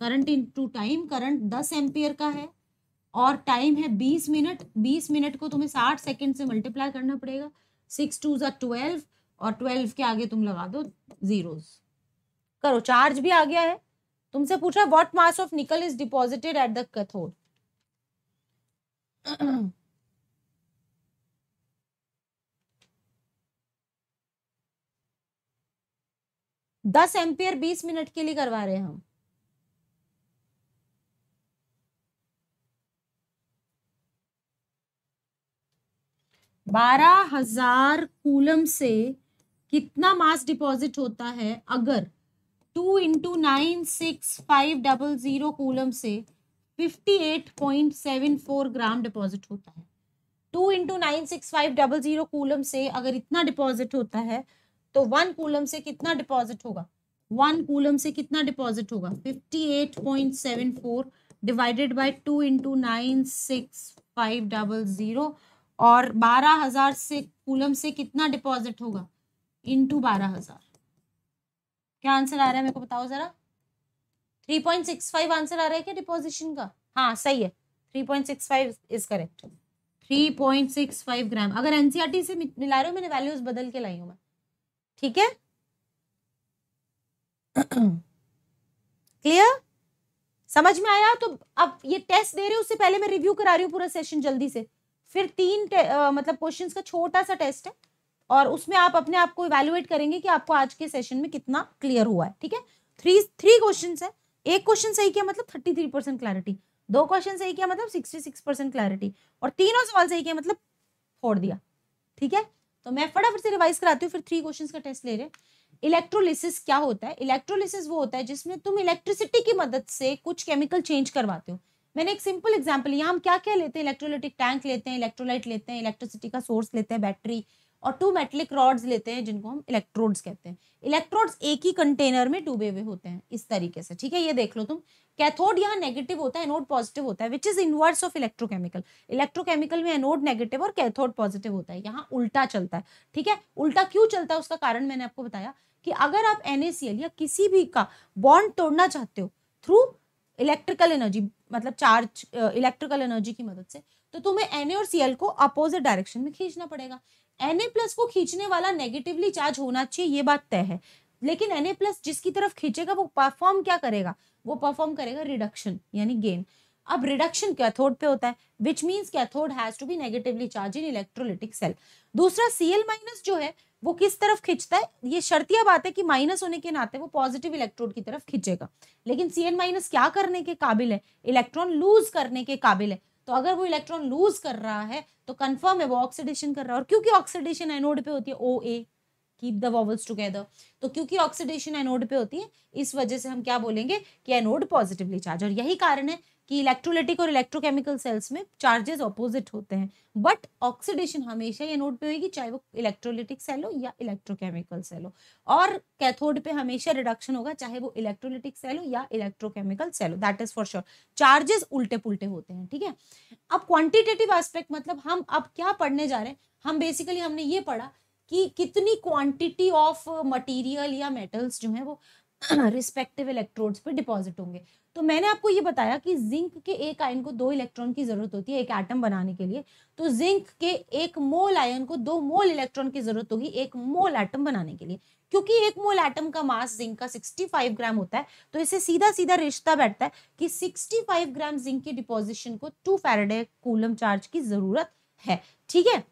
current into time current दस एम्पियर का है, और टाइम है बीस मिनट। बीस मिनट को तुम्हें साठ सेकेंड से मल्टीप्लाई करना पड़ेगा। सिक्स टू ज़ा ट्वेल्व और ट्वेल्व के आगे तुम लगा दो जीरोज करो चार्ज भी आ गया है। तुमसे पूछा what mass of nickel is deposited at the cathode दस एम्पियर बीस मिनट के लिए करवा रहे हैं हम। बारह हज़ार कूलम से कितना मास डिपॉजिट होता है? अगर two into nine six five double zero coulomb से fifty eight point seven four gram deposit होता है। Two into nine six five double zero coulomb से अगर इतना डिपॉजिट होता है तो वन कूलम से कितना डिपॉजिट होगा? वन कूलम से कितना डिपॉजिट होगा? Fifty eight point seven four divided by two into nine six five double zero और बारह हज़ार से कूलम से कितना डिपॉजिट होगा? इंटू बारह हज़ार। क्या आंसर आ रहा है? मेरे को बताओ जरा। Three point six five answer आ रहा है क्या डिपोजिशन का? हाँ सही है। Three point six five is correct three point six five gram अगर एनसीआरटी से मिला रहे हो, मैंने वैल्यूज़ बदल के लाई हूँ मैं। ठीक है? क्लियर समझ में आया? तो अब ये टेस्ट दे रहे हो उससे पहले मैं रिव्यू करा रही हूँ पूरा सेशन जल्दी से। फिर तीन आ, मतलब क्वेश्चंस का छोटा सा टेस्ट है और उसमें आप अपने आप को इवेल्युएट करेंगे कि आपको आज के सेशन में कितना क्लियर हुआ है ठीक है? थ्री थ्री क्वेश्चन है। एक क्वेश्चन सही किया मतलब थर्टी थ्री परसेंट क्लैरिटी दो क्वेश्चन सही किया मतलब सिक्सटी सिक्स परसेंट क्लैरिटी और तीनों सवाल सही किया मतलब फोड़ दिया। ठीक है? तो मैं फटाफट से रिवाइज कराती हूँ, फिर थ्री क्वेश्चन का टेस्ट ले रहे इलेक्ट्रोलिसिस क्या होता है? इलेक्ट्रोलिसिस वो होता है जिसमें तुम इलेक्ट्रिसिटी की मदद से कुछ केमिकल चेंज करवाते हो। मैंने एक सिंपल एग्ज़ाम्पल यहाँ हम क्या क्या लेते हैं? इलेक्ट्रोलिटिक टैंक लेते हैं इलेक्ट्रोलाइट लेते हैं इलेक्ट्रिसिटी का सोर्स लेते हैं बैटरी और टू मेटलिक रॉड्स लेते हैं, जिनको हम इलेक्ट्रोड्स कहते हैं। इलेक्ट्रोड्स एक ही कंटेनर में डूबे हुए होते हैं, इस तरीके से, ठीक है? ये देख लो तुम। कैथोड यहाँ नेगेटिव होता है एनोड पॉजिटिव होता है which is inverse of electrochemical electrochemical में एनोड नेगेटिव और कैथोड पॉजिटिव होता है। यहाँ उल्टा चलता है, ठीक है? उल्टा क्यों चलता है, उसका कारण मैंने आपको बताया कि अगर आप एनएसीएल या किसी भी का बॉन्ड तोड़ना चाहते हो थ्रू इलेक्ट्रिकल एनर्जी मतलब चार्ज इलेक्ट्रिकल एनर्जी की मदद से तो तुम्हें एन और सी को अपोजिट डायरेक्शन में खींचना पड़ेगा। एन प्लस को खींचने वाला नेगेटिवली चार्ज होना चाहिए, ये बात तय है। लेकिन एन प्लस जिसकी तरफ़ खींचेगा, वो परफॉर्म क्या करेगा? वो परफॉर्म करेगा रिडक्शन यानी गेन अब रिडक्शन कैथोड पे होता है which means cathode has to be negatively charged in electrolytic cell दूसरा सीएल माइनस जो है, वो किस तरफ़ खींचता है? ये शर्तिया बात है कि माइनस होने के नाते वो पॉजिटिव इलेक्ट्रोड की तरफ़ खींचेगा। लेकिन सी एन माइनस क्या करने के काबिल है? इलेक्ट्रॉन लूज करने के काबिल है। तो अगर वो इलेक्ट्रॉन लूज कर रहा है तो कंफर्म है वो ऑक्सीडेशन कर रहा है। और क्योंकि ऑक्सीडेशन एनोड पे होती है O A keep the vowels together तो क्योंकि ऑक्सीडेशन एनोड पे होती है, इस वजह से हम क्या बोलेंगे कि एनोड पॉजिटिवली चार्ज और यही कारण है कि इलेक्ट्रोलिटिक और इलेक्ट्रोकेमिकल सेल्स में चार्जेस ऑपोजिट होते हैं। बट ऑक्सीडेशन हमेशा ये नोट पे होगी चाहे वो इलेक्ट्रोलिटिक सेल हो या इलेक्ट्रोकेमिकल सेल हो। और कैथोड पे हमेशा रिडक्शन होगा, चाहे वो इलेक्ट्रोलिटिक सेल हो या इलेक्ट्रोकेमिकल सेल हो दैट इज़ फॉर श्योर चार्जेस उल्टे पुलटे होते हैं, ठीक है? अब क्वांटिटेटिव एस्पेक्ट मतलब हम अब क्या पढ़ने जा रहे हैं? हम बेसिकली हमने ये पढ़ा कि कितनी क्वांटिटी ऑफ़ मटेरियल या मेटल्स जो है वो रिस्पेक्टिव इलेक्ट्रोड्स पे डिपॉजिट होंगे। तो मैंने आपको ये बताया कि जिंक के एक आयन को दो इलेक्ट्रॉन की ज़रूरत होती है, एक एटम बनाने के लिए। तो जिंक के एक मोल आयन को दो मोल इलेक्ट्रॉन की ज़रूरत होगी, एक मोल एटम बनाने के लिए। क्योंकि एक मोल एटम का मास जिंक का 65 ग्राम होता है तो इसे सीधा सीधा रिश्ता बैठता है कि 65 ग्राम जिंक की डिपोजिशन को टू फेरेडे कूलम चार्ज की ज़रूरत है। ठीक है?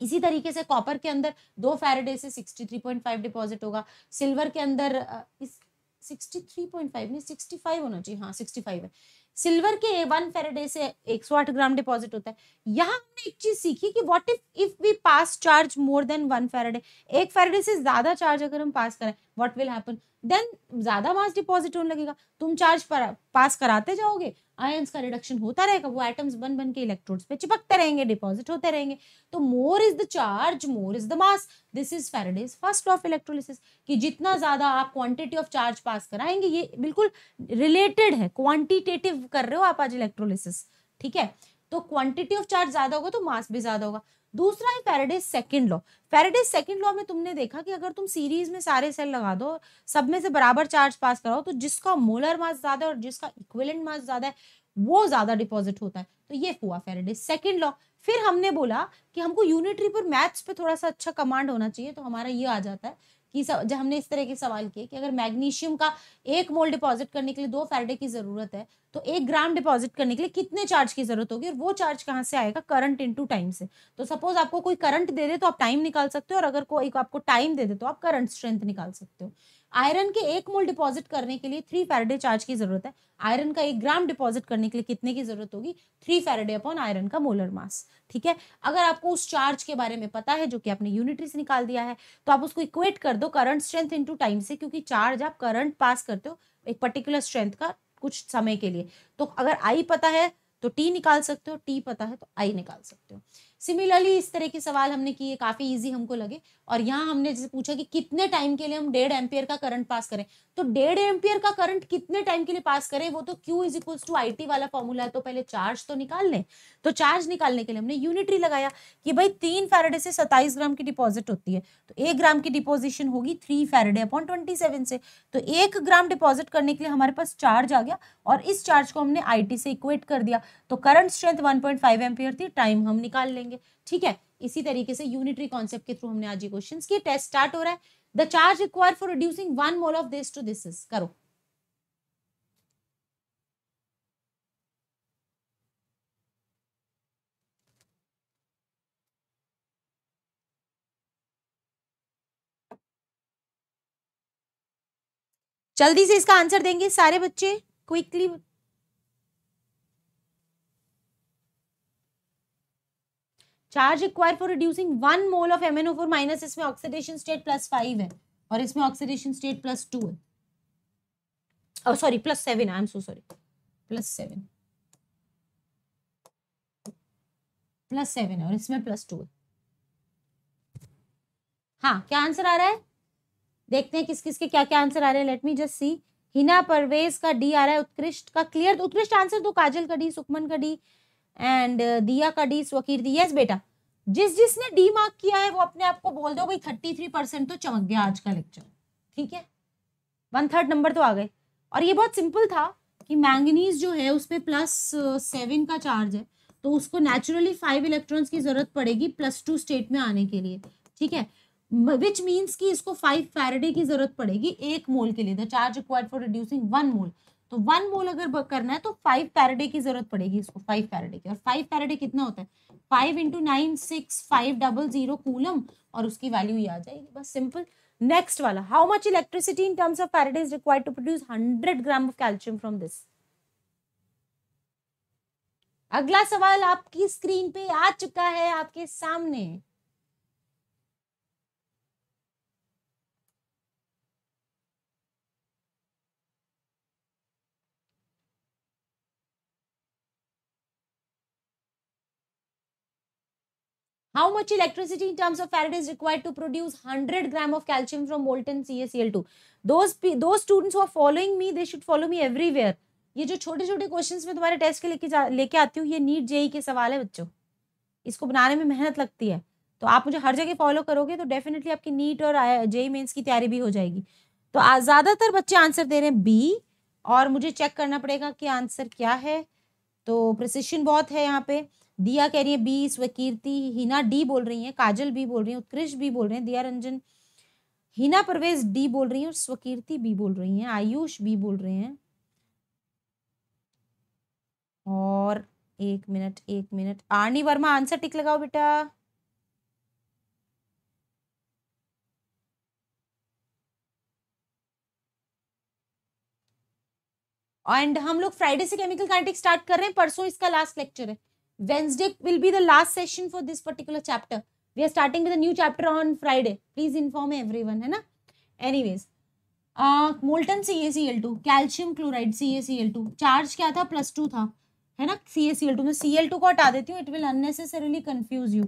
इसी तरीके से कॉपर के अंदर दो फेरेडे से 63.5 डिपॉजिट होगा, सिल्वर के अंदर इस 63.5 नहीं 65 होना चाहिए। हाँ 65 है। सिल्वर के वन फेरेडे से 108 ग्राम डिपॉजिट होता है। यहाँ हमने एक चीज़ सीखी कि what if if we pass charge more than one faraday एक फेरेडे से ज़्यादा चार्ज अगर हम पास करें व्हाट विल हैपन देन ज़्यादा मास डिपॉजिट होने लगेगा। तुम चार्ज पर, पास कराते जाओगे आयंस का रिडक्शन होता रहेगा वो एटम्स बन बन के इलेक्ट्रोड्स पे चिपकते रहेंगे डिपॉजिट होते रहेंगे। तो more is the charge more is the mass this is Faraday's first of electrolysis कि जितना ज़्यादा आप क्वांटिटी ऑफ़ चार्ज पास कराएँगे ये बिल्कुल रिलेटेड है। क्वांटिटेटिव कर रहे हो आप आज इलेक्ट्रोलिसिस ठीक है? तो क्वांटिटी ऑफ़ चार्ज ज़्यादा होगा तो मास भी ज़्यादा होगा। दूसरा है Faraday second law Faraday second law में तुमने देखा कि अगर तुम सीरीज़ में सारे सेल लगा दो, सब में से बराबर चार्ज पास कराओ तो जिसका मोलर मास ज़्यादा और जिसका इक्विलेंट मास ज़्यादा है, वो ज़्यादा डिपॉजिट होता है। तो ये हुआ फेरेडे सेकंड लॉ फिर हमने बोला कि हमको यूनिटरी पर मैथ्स पे थोड़ा सा अच्छा कमांड होना चाहिए तो हमारा ये आ जाता है। कि जब हमने इस तरह के सवाल किए कि अगर मैग्नीशियम का एक मोल डिपॉजिट करने के लिए दो फैरडे की ज़रूरत है तो एक ग्राम डिपॉजिट करने के लिए कितने चार्ज की ज़रूरत होगी और वो चार्ज कहाँ से आएगा? करंट इनटू टाइम से। तो सपोज़ आपको कोई करंट दे दे तो आप टाइम निकाल सकते हो और अगर कोई आपको टाइम दे दे तो आप करंट स्ट्रेंथ निकाल सकते हो। आयरन के एक मोल डिपॉजिट करने के लिए थ्री फेरेडे चार्ज की ज़रूरत है। आयरन का एक ग्राम डिपॉजिट करने के लिए कितने की ज़रूरत होगी? थ्री फेरेडे अपॉन आयरन का मोलर मास, ठीक है? अगर आपको उस चार्ज के बारे में पता है, जो कि आपने यूनिटरी से निकाल दिया है तो आप उसको इक्वेट कर दो करंट स्ट्रेंथ इनटू टाइम से, क्योंकि चार्ज आप करंट पास करते हो एक पर्टिकुलर स्ट्रेंथ का कुछ समय के लिए। तो अगर आई पता है तो टी निकाल सकते हो टी पता है तो आई निकाल सकते हो। सिमिलरली इस तरह के सवाल हमने किए, काफ़ी इजी हमको लगे। और यहाँ हमने जैसे पूछा कि कितने टाइम के लिए हम डेढ़ एम्पियर का करंट पास करें? तो डेढ़ एम्पियर का करंट कितने टाइम के लिए पास करें? वो तो Q is equals to I वाला फॉर्मूला है तो पहले चार्ज तो निकाल लें। तो चार्ज निकालने के लिए हमने यूनिटरी लगाया कि भाई तीन फेरेडे से सत्ताईस ग्राम की डिपॉजिट होती है। तो एक ग्राम की डिपोजिशन होगी three faraday upon twenty seven से। तो एक ग्राम डिपॉजिट करने के लिए हमारे पास चार्ज आ गया और इस चार्ज को हमने आई से इक्वेट कर दिया। तो current strength one point ampere थी टाइम हम निकाल लेंगे। ठीक है? इसी तरीके से यूनिटरी कॉन्सेप्ट के थ्रू हमने आज ये क्वेश्चन किए। टेस्ट स्टार्ट हो रहा है। The charge require for reducing one mole of this to this करो। जल्दी से इसका आंसर देंगे सारे बच्चे। Quickly charge require for reducing one mole of MnO4 minus इसमें ऑक्सीडेशन स्टेट प्लस फाइव है, और इसमें ऑक्सीडेशन स्टेट प्लस टू है। Sorry plus seven I am so sorry plus seven plus seven है, और इसमें प्लस टू है। हाँ क्या आंसर आ रहा है? देखते हैं किस किस के क्या क्या आंसर आ रहे हैं। Let me just see Hina Parvez का डी आ रहा है, उत्कृष्ट का क्लियर उत्कृष्ट आंसर तो काजल का डी सुखमन का डी एंड uh, दिया का डी स्वकीर दी यस बेटा। जिस जिसने डी मार्क किया है वो अपने आप को बोल दो भाई थर्टी थ्री परसेंट तो चमक गया आज का लेक्चर ठीक है? वन थर्ड नंबर तो आ गए। और ये बहुत सिंपल था कि मैंगनीज जो है उसमें प्लस सेवन का चार्ज है। तो उसको नेचुरली फाइव इलेक्ट्रॉन्स की ज़रूरत पड़ेगी प्लस टू स्टेट में आने के लिए। ठीक है? विच मीन्स कि इसको फाइव फैरेडे की ज़रूरत पड़ेगी एक मोल के लिए। The charge required for reducing one mole तो वन मोल अगर करना है तो फाइव पैराडे की ज़रूरत पड़ेगी इसको फाइव पैराडे की। और फाइव पैराडे कितना होता है? Five into nine six five double zero coulomb और उसकी वैल्यू ये आ जाएगी। बस सिंपल नेक्स्ट वाला how much electricity in terms of faraday is required to produce hundred gram of calcium from this अगला सवाल आपकी स्क्रीन पे आ चुका है, आपके सामने। How much electricity in terms of Faraday is required to produce 100 gram of calcium from molten CaCl2? Those those students who are following me, they should follow me everywhere. ये जो छोटे छोटे क्वेश्चन में तुम्हारे टेस्ट के लेके लेके आती हूँ ये नीट जेई के सवाल है बच्चों। इसको बनाने में मेहनत लगती है। तो आप मुझे हर जगह फॉलो करोगे तो डेफिनेटली आपकी नीट और जेई मेंस की तैयारी भी हो जाएगी। तो ज़्यादातर बच्चे आंसर दे रहे हैं बी और मुझे चेक करना पड़ेगा कि आंसर क्या है। तो प्रिसिशन बहुत है यहाँ पे। दिया कह रही है, बी स्वकीर्ति हिना डी बोल रही है, काजल बी बोल रही है, उत्कृष्ट बी बोल रहे हैं दिया रंजन हिना परवेज डी बोल रही है और स्वकीर्ति बी बोल रही हैं, आयुष बी बोल रहे हैं। और एक मिनट एक minute, Arni Verma, answer tick लगाओ बेटा। एंड हम लोग फ्राइडे से केमिकल काइनेटिक्स स्टार्ट कर रहे हैं, परसों इसका लास्ट लेक्चर है। Wednesday will be the last session for this particular chapter we are starting with new chapter on Friday please inform everyone है ना anyways molten C A C L two calcium chloride C A C L two charge क्या था? Plus two था, है ना? सी A C L two में सी L to को हटा देती हूँ it will unnecessarily confuse you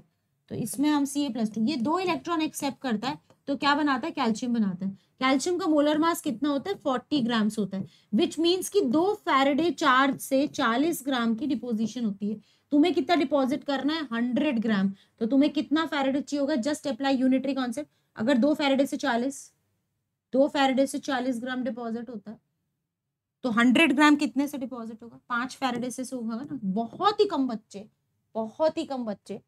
तो इसमें हम सी ए प्लस टू ये दो इलेक्ट्रॉन एक्सेप्ट करता है तो क्या बनाता है? कैल्शियम बनाता है। कैल्शियम का मोलर मास कितना होता है? फोर्टी ग्राम्स होता है विच मीन्स कि दो फेरेडे चार्ज से चालीस ग्राम की डिपोजिशन होती है। तुम्हें कितना डिपॉजिट करना है? हंड्रेड ग्राम तो तुम्हें कितना फेरेडे चाहिए होगा? जस्ट अप्लाई यूनिटरी कॉन्सेप्ट अगर दो फेरेडे से चालीस, दो फेरेडे से चालीस ग्राम डिपॉजिट होता है तो हंड्रेड ग्राम कितने से डिपॉजिट होगा? पाँच फेरेडे से होगा ना? बहुत ही कम बच्चे, बहुत ही कम बच्चे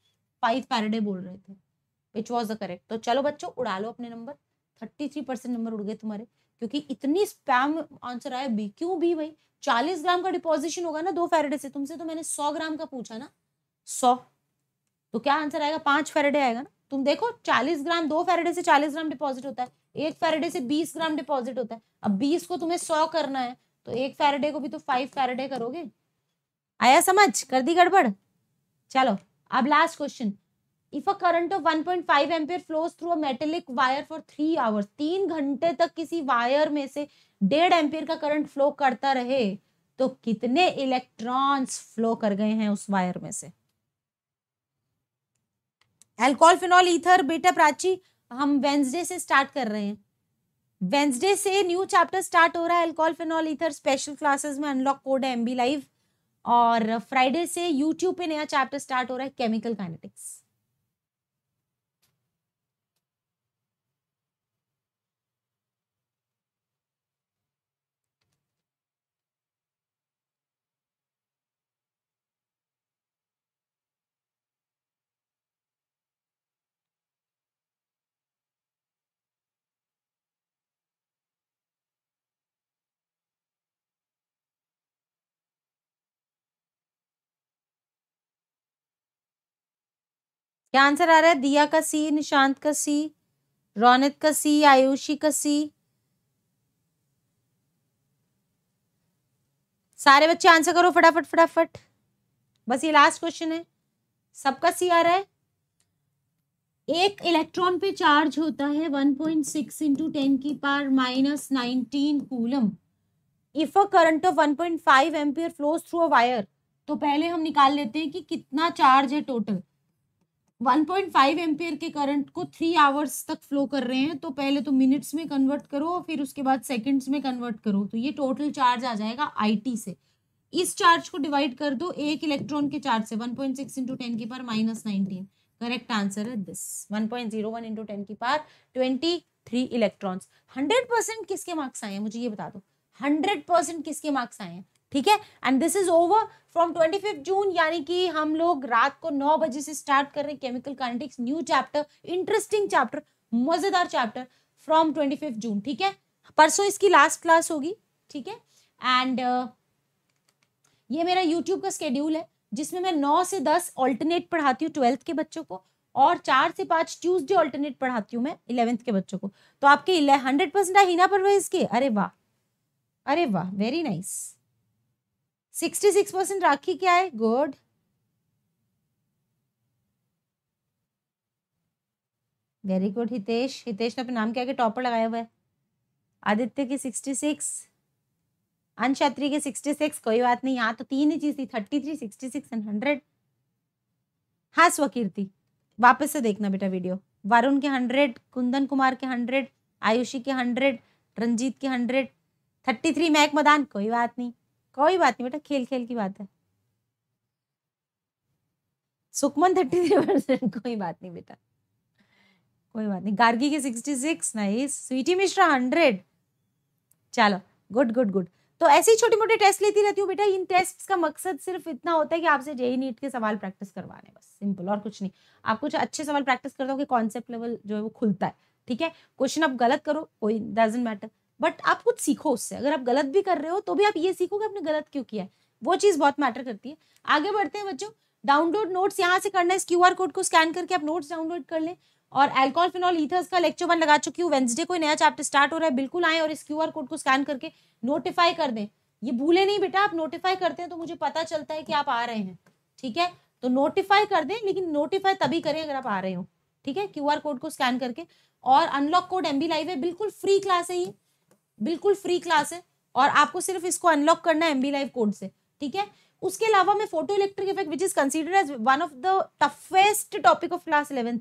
फाइव फेरेडे बोल रहे थे विच वॉज़ द करेक्ट तो चलो बच्चों, उड़ा लो अपने number thirty three percent number उड़ गए तुम्हारे. क्योंकि इतनी स्पैम आंसर आया बी क्यों बी भाई? चालीस ग्राम का डिपोजिशन होगा ना दो फेरेडे से, तुमसे तो मैंने सौ ग्राम का पूछा ना। सौ। तो क्या आंसर आएगा? पाँच फेरेडे आएगा ना। तुम देखो, चालीस ग्राम, दो फेरेडे से चालीस ग्राम डिपॉजिट होता है। एक फेरेडे से बीस ग्राम डिपॉजिट होता है। अब बीस को तुम्हें सौ करना है तो एक फेरेडे को भी तो फाइव फेरेडे करोगे? आया समझ? कर दी गड़बड़? चलो, अब last question if a current of 1.5 ampere flows through a metallic wire for three hours तीन घंटे तक किसी वायर में से डेढ़ एम्पियर का करंट फ्लो करता रहे तो कितने इलेक्ट्रॉन्स फ्लो कर गए हैं उस वायर में से? एल्कोहल फिनॉल ईथर बेटा प्राची, हम वेंसडे से स्टार्ट कर रहे हैं। वेंसडे से न्यू चैप्टर स्टार्ट हो रहा है alcohol phenol ether special classes में अनलॉक कोड है एमबी लाइव और फ्राइडे से यूट्यूब पे नया चैप्टर स्टार्ट हो रहा है केमिकल काइनेटिक्स क्या आंसर आ रहा है? दिया का सी, निशांत का सी, रौनक का सी, आयुषी का सी। सारे बच्चे आंसर करो फटाफट फटाफट। बस ये लास्ट क्वेश्चन है। सबका सी आ रहा है? एक इलेक्ट्रॉन पे चार्ज होता है 1.6 पॉइंट सिक्स इंटू टेन की power minus nineteen coulomb if a current of 1.5 point five ampere flows through a wire तो पहले हम निकाल लेते हैं कि कितना चार्ज है टोटल 1.5 एम्पियर के करंट को थ्री आवर्स तक फ्लो कर रहे हैं तो पहले तो मिनट्स में कन्वर्ट करो, फिर उसके बाद सेकंड्स में कन्वर्ट करो तो ये टोटल चार्ज आ जाएगा आईटी से। इस चार्ज को डिवाइड कर दो, एक इलेक्ट्रॉन के चार्ज से 1.6 पॉइंट सिक्स इंटू टेन की power minus nineteen correct answer है this 1.01 point zero one into ten की power twenty three electrons hundred percent किसके मार्क्स आए हैं? मुझे ये बता दो। हंड्रेड परसेंट किसके मार्क्स आए हैं? ठीक है? And this is over from twenty fifth June यानी कि हम लोग रात को नौ बजे से स्टार्ट कर रहे हैं chemical kinetics new chapter interesting chapter मज़ेदार chapter from twenty fifth June ठीक है? परसों इसकी लास्ट क्लास होगी ठीक है? एंड uh, ये मेरा यूट्यूब का स्केड्यूल है जिसमें मैं नौ से दस ऑल्टरनेट पढ़ाती हूँ ट्वेल्थ के बच्चों को और चार से पाँच ट्यूसडे ऑल्टरनेट पढ़ाती हूँ मैं इलेवेंथ के बच्चों को। तो आपके हंड्रेड परसेंट है हिना परवेज के? अरे वाह अरे वाह very nice sixty six percent Rakhi क्या है? Good very good Hitesh. Hitesh ने अपने नाम के टॉपर लगाया हुआ है? आदित्य की सिक्सटी सिक्स अनक्षत्री के सिक्सटी सिक्स, कोई बात नहीं, यहाँ तो तीन ही चीज़ थी, thirty three, sixty six and hundred हाँ स्वकीर्ति। वापस से देखना बेटा वीडियो। वरुण के हंड्रेड कुंदन कुमार के हंड्रेड आयुषी के हंड्रेड रंजीत के hundred thirty three Mak Madan, कोई बात नहीं। कोई बात नहीं बेटा खेल खेल की बात है। सुकमन थर्टी थ्री परसेंट, कोई बात नहीं बेटा। कोई बात नहीं। गार्गी के sixty six, nice. Sweety Mishra hundred. चलो, गुड गुड गुड। तो ऐसे ही छोटे मोटे टेस्ट लेती रहती हूँ बेटा। इन टेस्ट का मकसद सिर्फ़ इतना होता है कि आपसे जेई नीट के सवाल प्रैक्टिस करवाने बस। सिंपल, और कुछ नहीं। आप कुछ अच्छे सवाल प्रैक्टिस कर दो कि कॉन्सेप्ट लेवल जो है वो खुलता है। ठीक है? क्वेश्चन आप गलत करो, कोई डजेंट मैटर बट आप कुछ सीखो उससे। अगर आप गलत भी कर रहे हो तो भी आप ये सीखो कि आपने गलत क्यों किया है। वो चीज़ बहुत मैटर करती है। आगे बढ़ते हैं बच्चों। डाउनलोड नोट्स यहाँ से करना है। इस क्यूआर कोड को स्कैन करके आप नोट्स डाउनलोड कर लें। और एल्कोहल फिनॉल ईथर्स का लेक्चर वन लगा चुकी हूँ। वेंसडे कोई नया चैप्टर स्टार्ट हो रहा है, बिल्कुल आए और इस क्यूआर कोड को स्कैन करके नोटिफाई कर दें। ये भूले नहीं बेटा, आप नोटिफाई करते हैं तो मुझे पता चलता है कि आप आ रहे हैं। ठीक है? तो नोटिफाई कर दें, लेकिन नोटिफाई तभी करें अगर आप आ रहे हो। ठीक है? क्यूआर कोड को स्कैन करके। और अनलॉक कोड एमबी लाइव है। बिल्कुल फ्री क्लास है ये। बिल्कुल फ्री क्लास है और आपको सिर्फ़ इसको अनलॉक करना है एमबी लाइव कोड से, ठीक है? उसके अलावा मैं photo electric effect which is consider as one of the toughest topic of class eleventh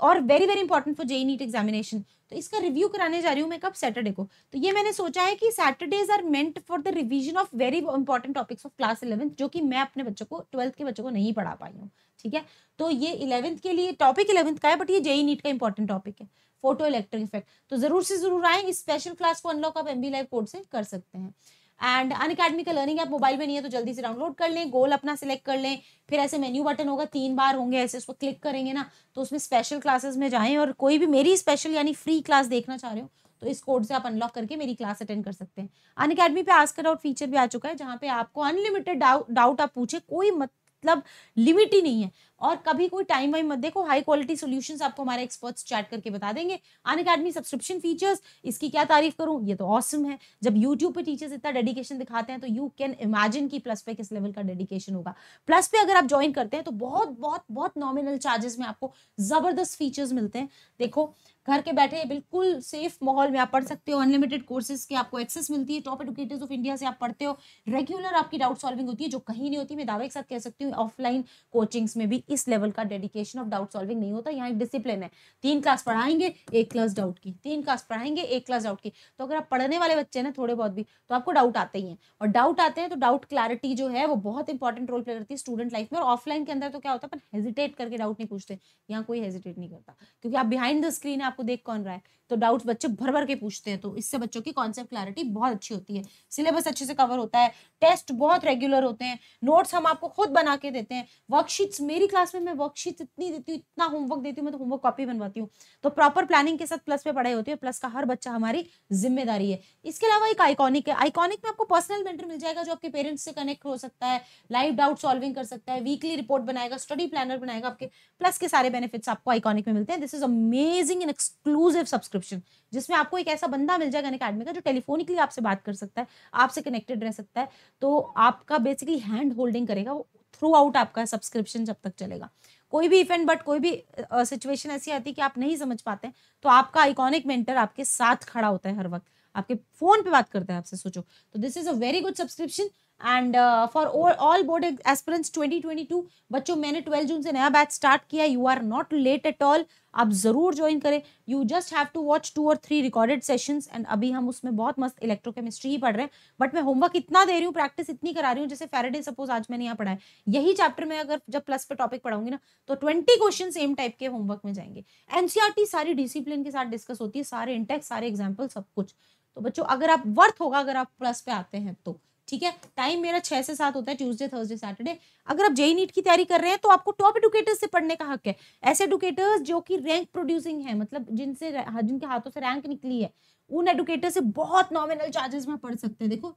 और very very important for JEE NEET examination तो इसका रिव्यू कराने जा रही हूँ मैं कब? सैटरडे को। तो ये मैंने सोचा है कि Saturdays are meant for the revision of very important topics of class eleventh जो कि मैं अपने बच्चों को ट्वेल्थ के बच्चों को नहीं पढ़ा पाई हूँ, ठीक है? तो ये इलेवंथ के लिए टॉपिक इलेवंथ का है बट ये जेई नीट का इंपॉर्टेंट टॉपिक है। Photo electric effect. तो ज़रूर से ज़रूर आए स्पेशल क्लास को अनलॉक आप एमबी लाइव कोड से कर सकते हैं। एंड अन अकेडमी का लर्निंग ऐप मोबाइल में नहीं है तो जल्दी से डाउनलोड कर लें गोल अपना सिलेक्ट कर लें, फिर ऐसे मेन्यू बटन होगा, तीन बार होंगे, ऐसे उस पर क्लिक करेंगे ना तो उसमें स्पेशल क्लासेस में जाएँ और कोई भी मेरी स्पेशल यानी फ्री क्लास देखना चाह रहे हो तो इस कोड से आप अनलॉक करके मेरी क्लास अटेंड कर सकते हैं। अन अकेडमी पे आस्कर आउट फीचर भी आ चुका है, जहाँ पे आपको अनलिमिटेड डाउट आप पूछे, कोई मतलब लिमिट ही नहीं है। और कभी कोई टाइम वाइम मत देखो हाई क्वालिटी सोल्यूशन आपको हमारे एक्सपर्ट्स चैट करके बता देंगे। अन अकेडमी सब्सक्रिप्शन फीचर्स इसकी क्या तारीफ़ करूँ? ये तो ऑसम है। जब यूट्यूब पे टीचर्स इतना डेडिकेशन दिखाते हैं तो यू कैन इमेजिन की प्लस पे किस लेवल का डेडिकेशन होगा। प्लस पे अगर आप ज्वाइन करते हैं तो बहुत बहुत बहुत नॉमिनल चार्जेस में आपको ज़बरदस्त फीचर्स मिलते हैं। देखो, घर के बैठे बिल्कुल सेफ़ माहौल में आप पढ़ सकते हो। अनलिमिटेड कोर्सेज की आपको एक्सेस मिलती है। टॉप एडुकेटर्स ऑफ़ इंडिया से आप पढ़ते हो। रेगुलर आपकी डाउट सॉल्विंग होती है, जो कहीं नहीं होती, मैं दावे के साथ कह सकती हूँ ऑफलाइन कोचिंग्स में भी इस लेवल का डेडिकेशन ऑफ़ डाउट सॉल्विंग नहीं होता, यहाँ एक डिसिप्लिन है। तीन क्लास पढ़ाएँगे, एक क्लास डाउट की। तीन क्लास पढ़ाएँगे, एक क्लास डाउट की। तो अगर आप पढ़ने वाले बच्चे हैं ना थोड़े बहुत भी तो आपको डाउट आते ही हैं। और डाउट आते हैं तो डाउट क्लैरिटी जो है, वो बहुत इंपॉर्टेंट रोल प्ले करती है स्टूडेंट लाइफ में। और ऑफलाइन के अंदर तो क्या होता है, अपन हेजिटेट करके डाउट नहीं पूछते। यहाँ कोई हेजिटेट नहीं करता। क्योंकि आप बिहाइंड द स्क्रीन है, आपको देख कौन रहा है। तो डाउट्स बच्चे भर भर के पूछते हैं तो इससे बच्चों की कॉन्सेप्ट क्लैरिटी बहुत अच्छी होती है। सिलेबस अच्छे से कवर होता है टेस्ट बहुत रेगुलर होते हैं। नोट्स हम आपको खुद बना के देते हैं। वर्कशीट्स मेरी क्लास में मैं वर्कशीट इतनी देती हूँ, इतना होमवर्क देती हूँ, मैं तो होमवर्क कॉपी बनवाती हूँ। तो प्रॉपर प्लानिंग के साथ प्लस पे पढ़ाई होती है प्लस का हर बच्चा हमारी ज़िम्मेदारी है। इसके अलावा एक आइकॉनिक है। आइकॉनिक में आपको पर्सनल मेंटर मिल जाएगा, जो आपके पेरेंट्स से कनेक्ट हो सकता है लाइव डाउट सॉल्विंग कर सकता है वीकली रिपोर्ट बनाएगा स्टडी प्लानर बनाएगा आपके प्लस के सारे बेनिफिट्स आपको आइकॉनिक में मिलते हैं। This is amazing and exclusive subscription जिसमें आपको एक ऐसा बंदा मिल जाएगा अकेडमी का, जो टेलीफोनिकली आपसे बात कर सकता है, आपसे कनेक्टेड रह सकता है। तो आपका बेसिकली हैंड होल्डिंग करेगा, वो थ्रू आउट आपका सब्सक्रिप्शन जब तक चलेगा। कोई भी इवेंट बट कोई भी सिचुएशन ऐसी आती है कि आप नहीं समझ पाते तो आपका आइकॉनिक मेंटर आपके साथ खड़ा होता है हर वक्त। आपके फ़ोन पे बात करता है आपसे, सोचो। तो this is a very good subscription and for all board aspirants 2022 बच्चों, मैंने 12 जून से नया बैच स्टार्ट किया you are not late at all आप ज़रूर ज्वाइन करें। You just have to watch two और थ्री रिकॉर्डेड सेशंस एंड अभी हम उसमें बहुत मस्त इलेक्ट्रोकेमिस्ट्री ही पढ़ रहे हैं। बट मैं होमवर्क इतना दे रही हूँ प्रैक्टिस इतनी करा रही हूँ, जैसे फेरेडे सपोज़ आज मैंने यहाँ पढ़ा है। यही चैप्टर में अगर जब प्लस पे टॉपिक पढ़ाऊँगी ना तो ट्वेंटी क्वेश्चन सेम टाइप के होमवर्क में जाएँगे। एनसीआरटी सारी डिसिप्लिन के साथ डिस्कस होती है, सारे इंटेक्स सारे एग्ज़ाम्पल सब कुछ। तो बच्चों, अगर आप वर्थ होगा, अगर आप प्लस पे आते हैं तो। ठीक है? टाइम मेरा छह से सात होता है ट्यूसडे थर्सडे सैटरडे अगर आप जेई नीट की तैयारी कर रहे हैं तो आपको टॉप एडुकेटर्स से पढ़ने का हक है। ऐसे एडुकेटर्स जो कि रैंक प्रोड्यूसिंग है मतलब जिनसे जिनके हाथों से रैंक निकली है, उन एडुकेटर से बहुत नॉमिनल चार्जेस में पढ़ सकते हैं। देखो,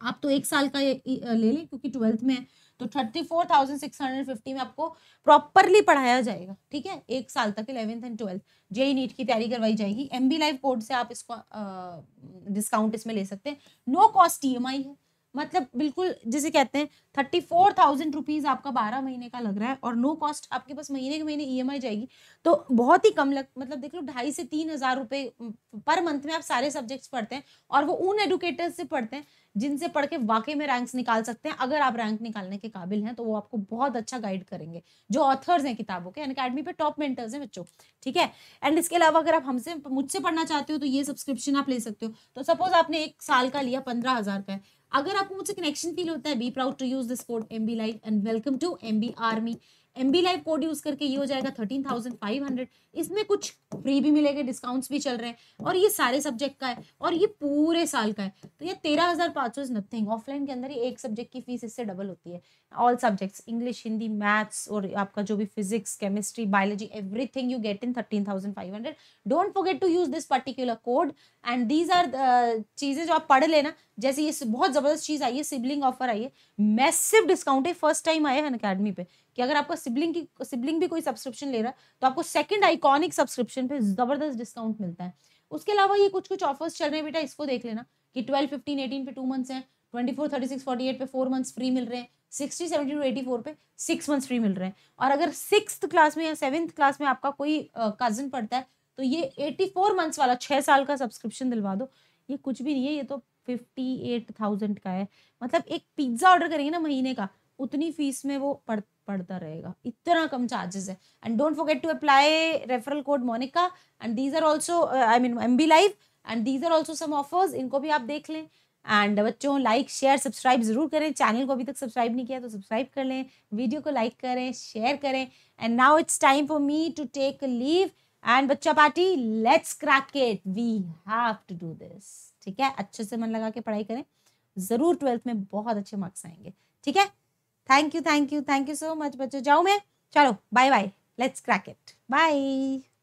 आप तो एक साल का ले लें, क्योंकि ट्वेल्थ में है तो thirty four thousand six hundred fifty में आपको प्रॉपरली पढ़ाया जाएगा, ठीक है? एक साल तक eleventh and twelfth JEE NEET की तैयारी करवाई जाएगी। एम बी लाइव कोड से आप इसको डिस्काउंट इसमें ले सकते हैं। नो कॉस्ट ई है। मतलब बिल्कुल, जिसे कहते हैं, थर्टी फोर थाउज़ेंड रुपीज़ आपका बारह महीने का लग रहा है और नो कॉस्ट आपके पास महीने के महीने ईएमआई जाएगी। तो बहुत ही कम लग मतलब देख लो, ढाई से तीन हज़ार रुपये पर मंथ में आप सारे सब्जेक्ट्स पढ़ते हैं और वो उन एडुकेटर्स से पढ़ते हैं, जिनसे पढ़ के वाकई में रैंक्स निकाल सकते हैं। अगर आप रैंक निकालने के काबिल हैं तो वो आपको बहुत अच्छा गाइड करेंगे, जो ऑथर्स हैं किताबों के अकेडमी पे टॉप मेंटर्स हैं बच्चों, ठीक है? एंड इसके अलावा अगर आप हमसे, मुझसे पढ़ना चाहते हो तो ये सब्सक्रिप्शन आप ले सकते हो। तो सपोज़ आपने एक साल का लिया, पंद्रह हज़ार का है अगर आपको मुझसे कनेक्शन फील होता है be proud to use this code M B live and welcome to M B army M B live code use करके ये हो जाएगा थर्टीन थाउज़ेंड फाइव हंड्रेड इसमें कुछ फ्री भी मिलेगा डिस्काउंट्स भी चल रहे हैं और ये सारे सब्जेक्ट का है और ये पूरे साल का है। तो ये तेरह हज़ार पाँच सौ इज़ नथिंग ऑफलाइन के अंदर ही एक सब्जेक्ट की फ़ीस इससे डबल होती है। All subjects English Hindi maths और आपका जो भी physics chemistry biology everything you get in thirteen thousand five hundred don't forget to use this particular code and these are चीज़ें जो आप पढ़ लेना। जैसे ये बहुत ज़बरदस्त चीज़ आई है सिबलिंग ऑफ़र आई है। मैसिव डिस्काउंट है फ़र्स्ट टाइम आया है अकेडमी पे। कि अगर आपका सिबलिंग की सिबलिंग भी कोई सब्सक्रिप्शन ले रहा है तो आपको सेकंड आइकॉनिक सब्सक्रिप्शन पे ज़बरदस्त डिस्काउंट मिलता है। उसके अलावा ये कुछ कुछ ऑफर्स चल रहे हैं बेटा, इसको देख लेना कि ट्वेल्व फिफ्टीन एटीन पे टू मंथ्स हैं twenty four thirty six forty eight पे फोर मंथ्स फ्री मिल रहे हैं sixty seventy two eighty four पे सिक्स मंथ्स फ्री मिल रहे हैं। और अगर सिक्स क्लास में या सेवन्थ क्लास में आपका कोई कज़न पढ़ता है तो ये एटी फोर मंथ्स वाला छः साल का सब्सक्रिप्शन दिलवा दो। ये कुछ भी नहीं है, ये तो फिफ्टी एट थाउज़ेंड का है। मतलब एक पिज़्ज़ा ऑर्डर करेंगे ना महीने का उतनी फ़ीस में वो पढ़, पढ़ता रहेगा। इतना कम चार्जेस है। And don't forget to apply referral code Monika. And these are also I mean M B live and these are also some offers इनको भी आप देख लें। एंड बच्चों लाइक शेयर सब्सक्राइब ज़रूर करें। चैनल को अभी तक सब्सक्राइब नहीं किया तो सब्सक्राइब कर लें। वीडियो को लाइक करें शेयर करें। And now it's time for me to take leave and बच्चा party let's crack it we have to do this ठीक है? अच्छे से मन लगा के पढ़ाई करें। ज़रूर ट्वेल्थ में बहुत अच्छे मार्क्स आएँगे। ठीक है? Thank you thank you thank you so much बच्चों। जाऊँ मैं? चलो bye bye let's crack it bye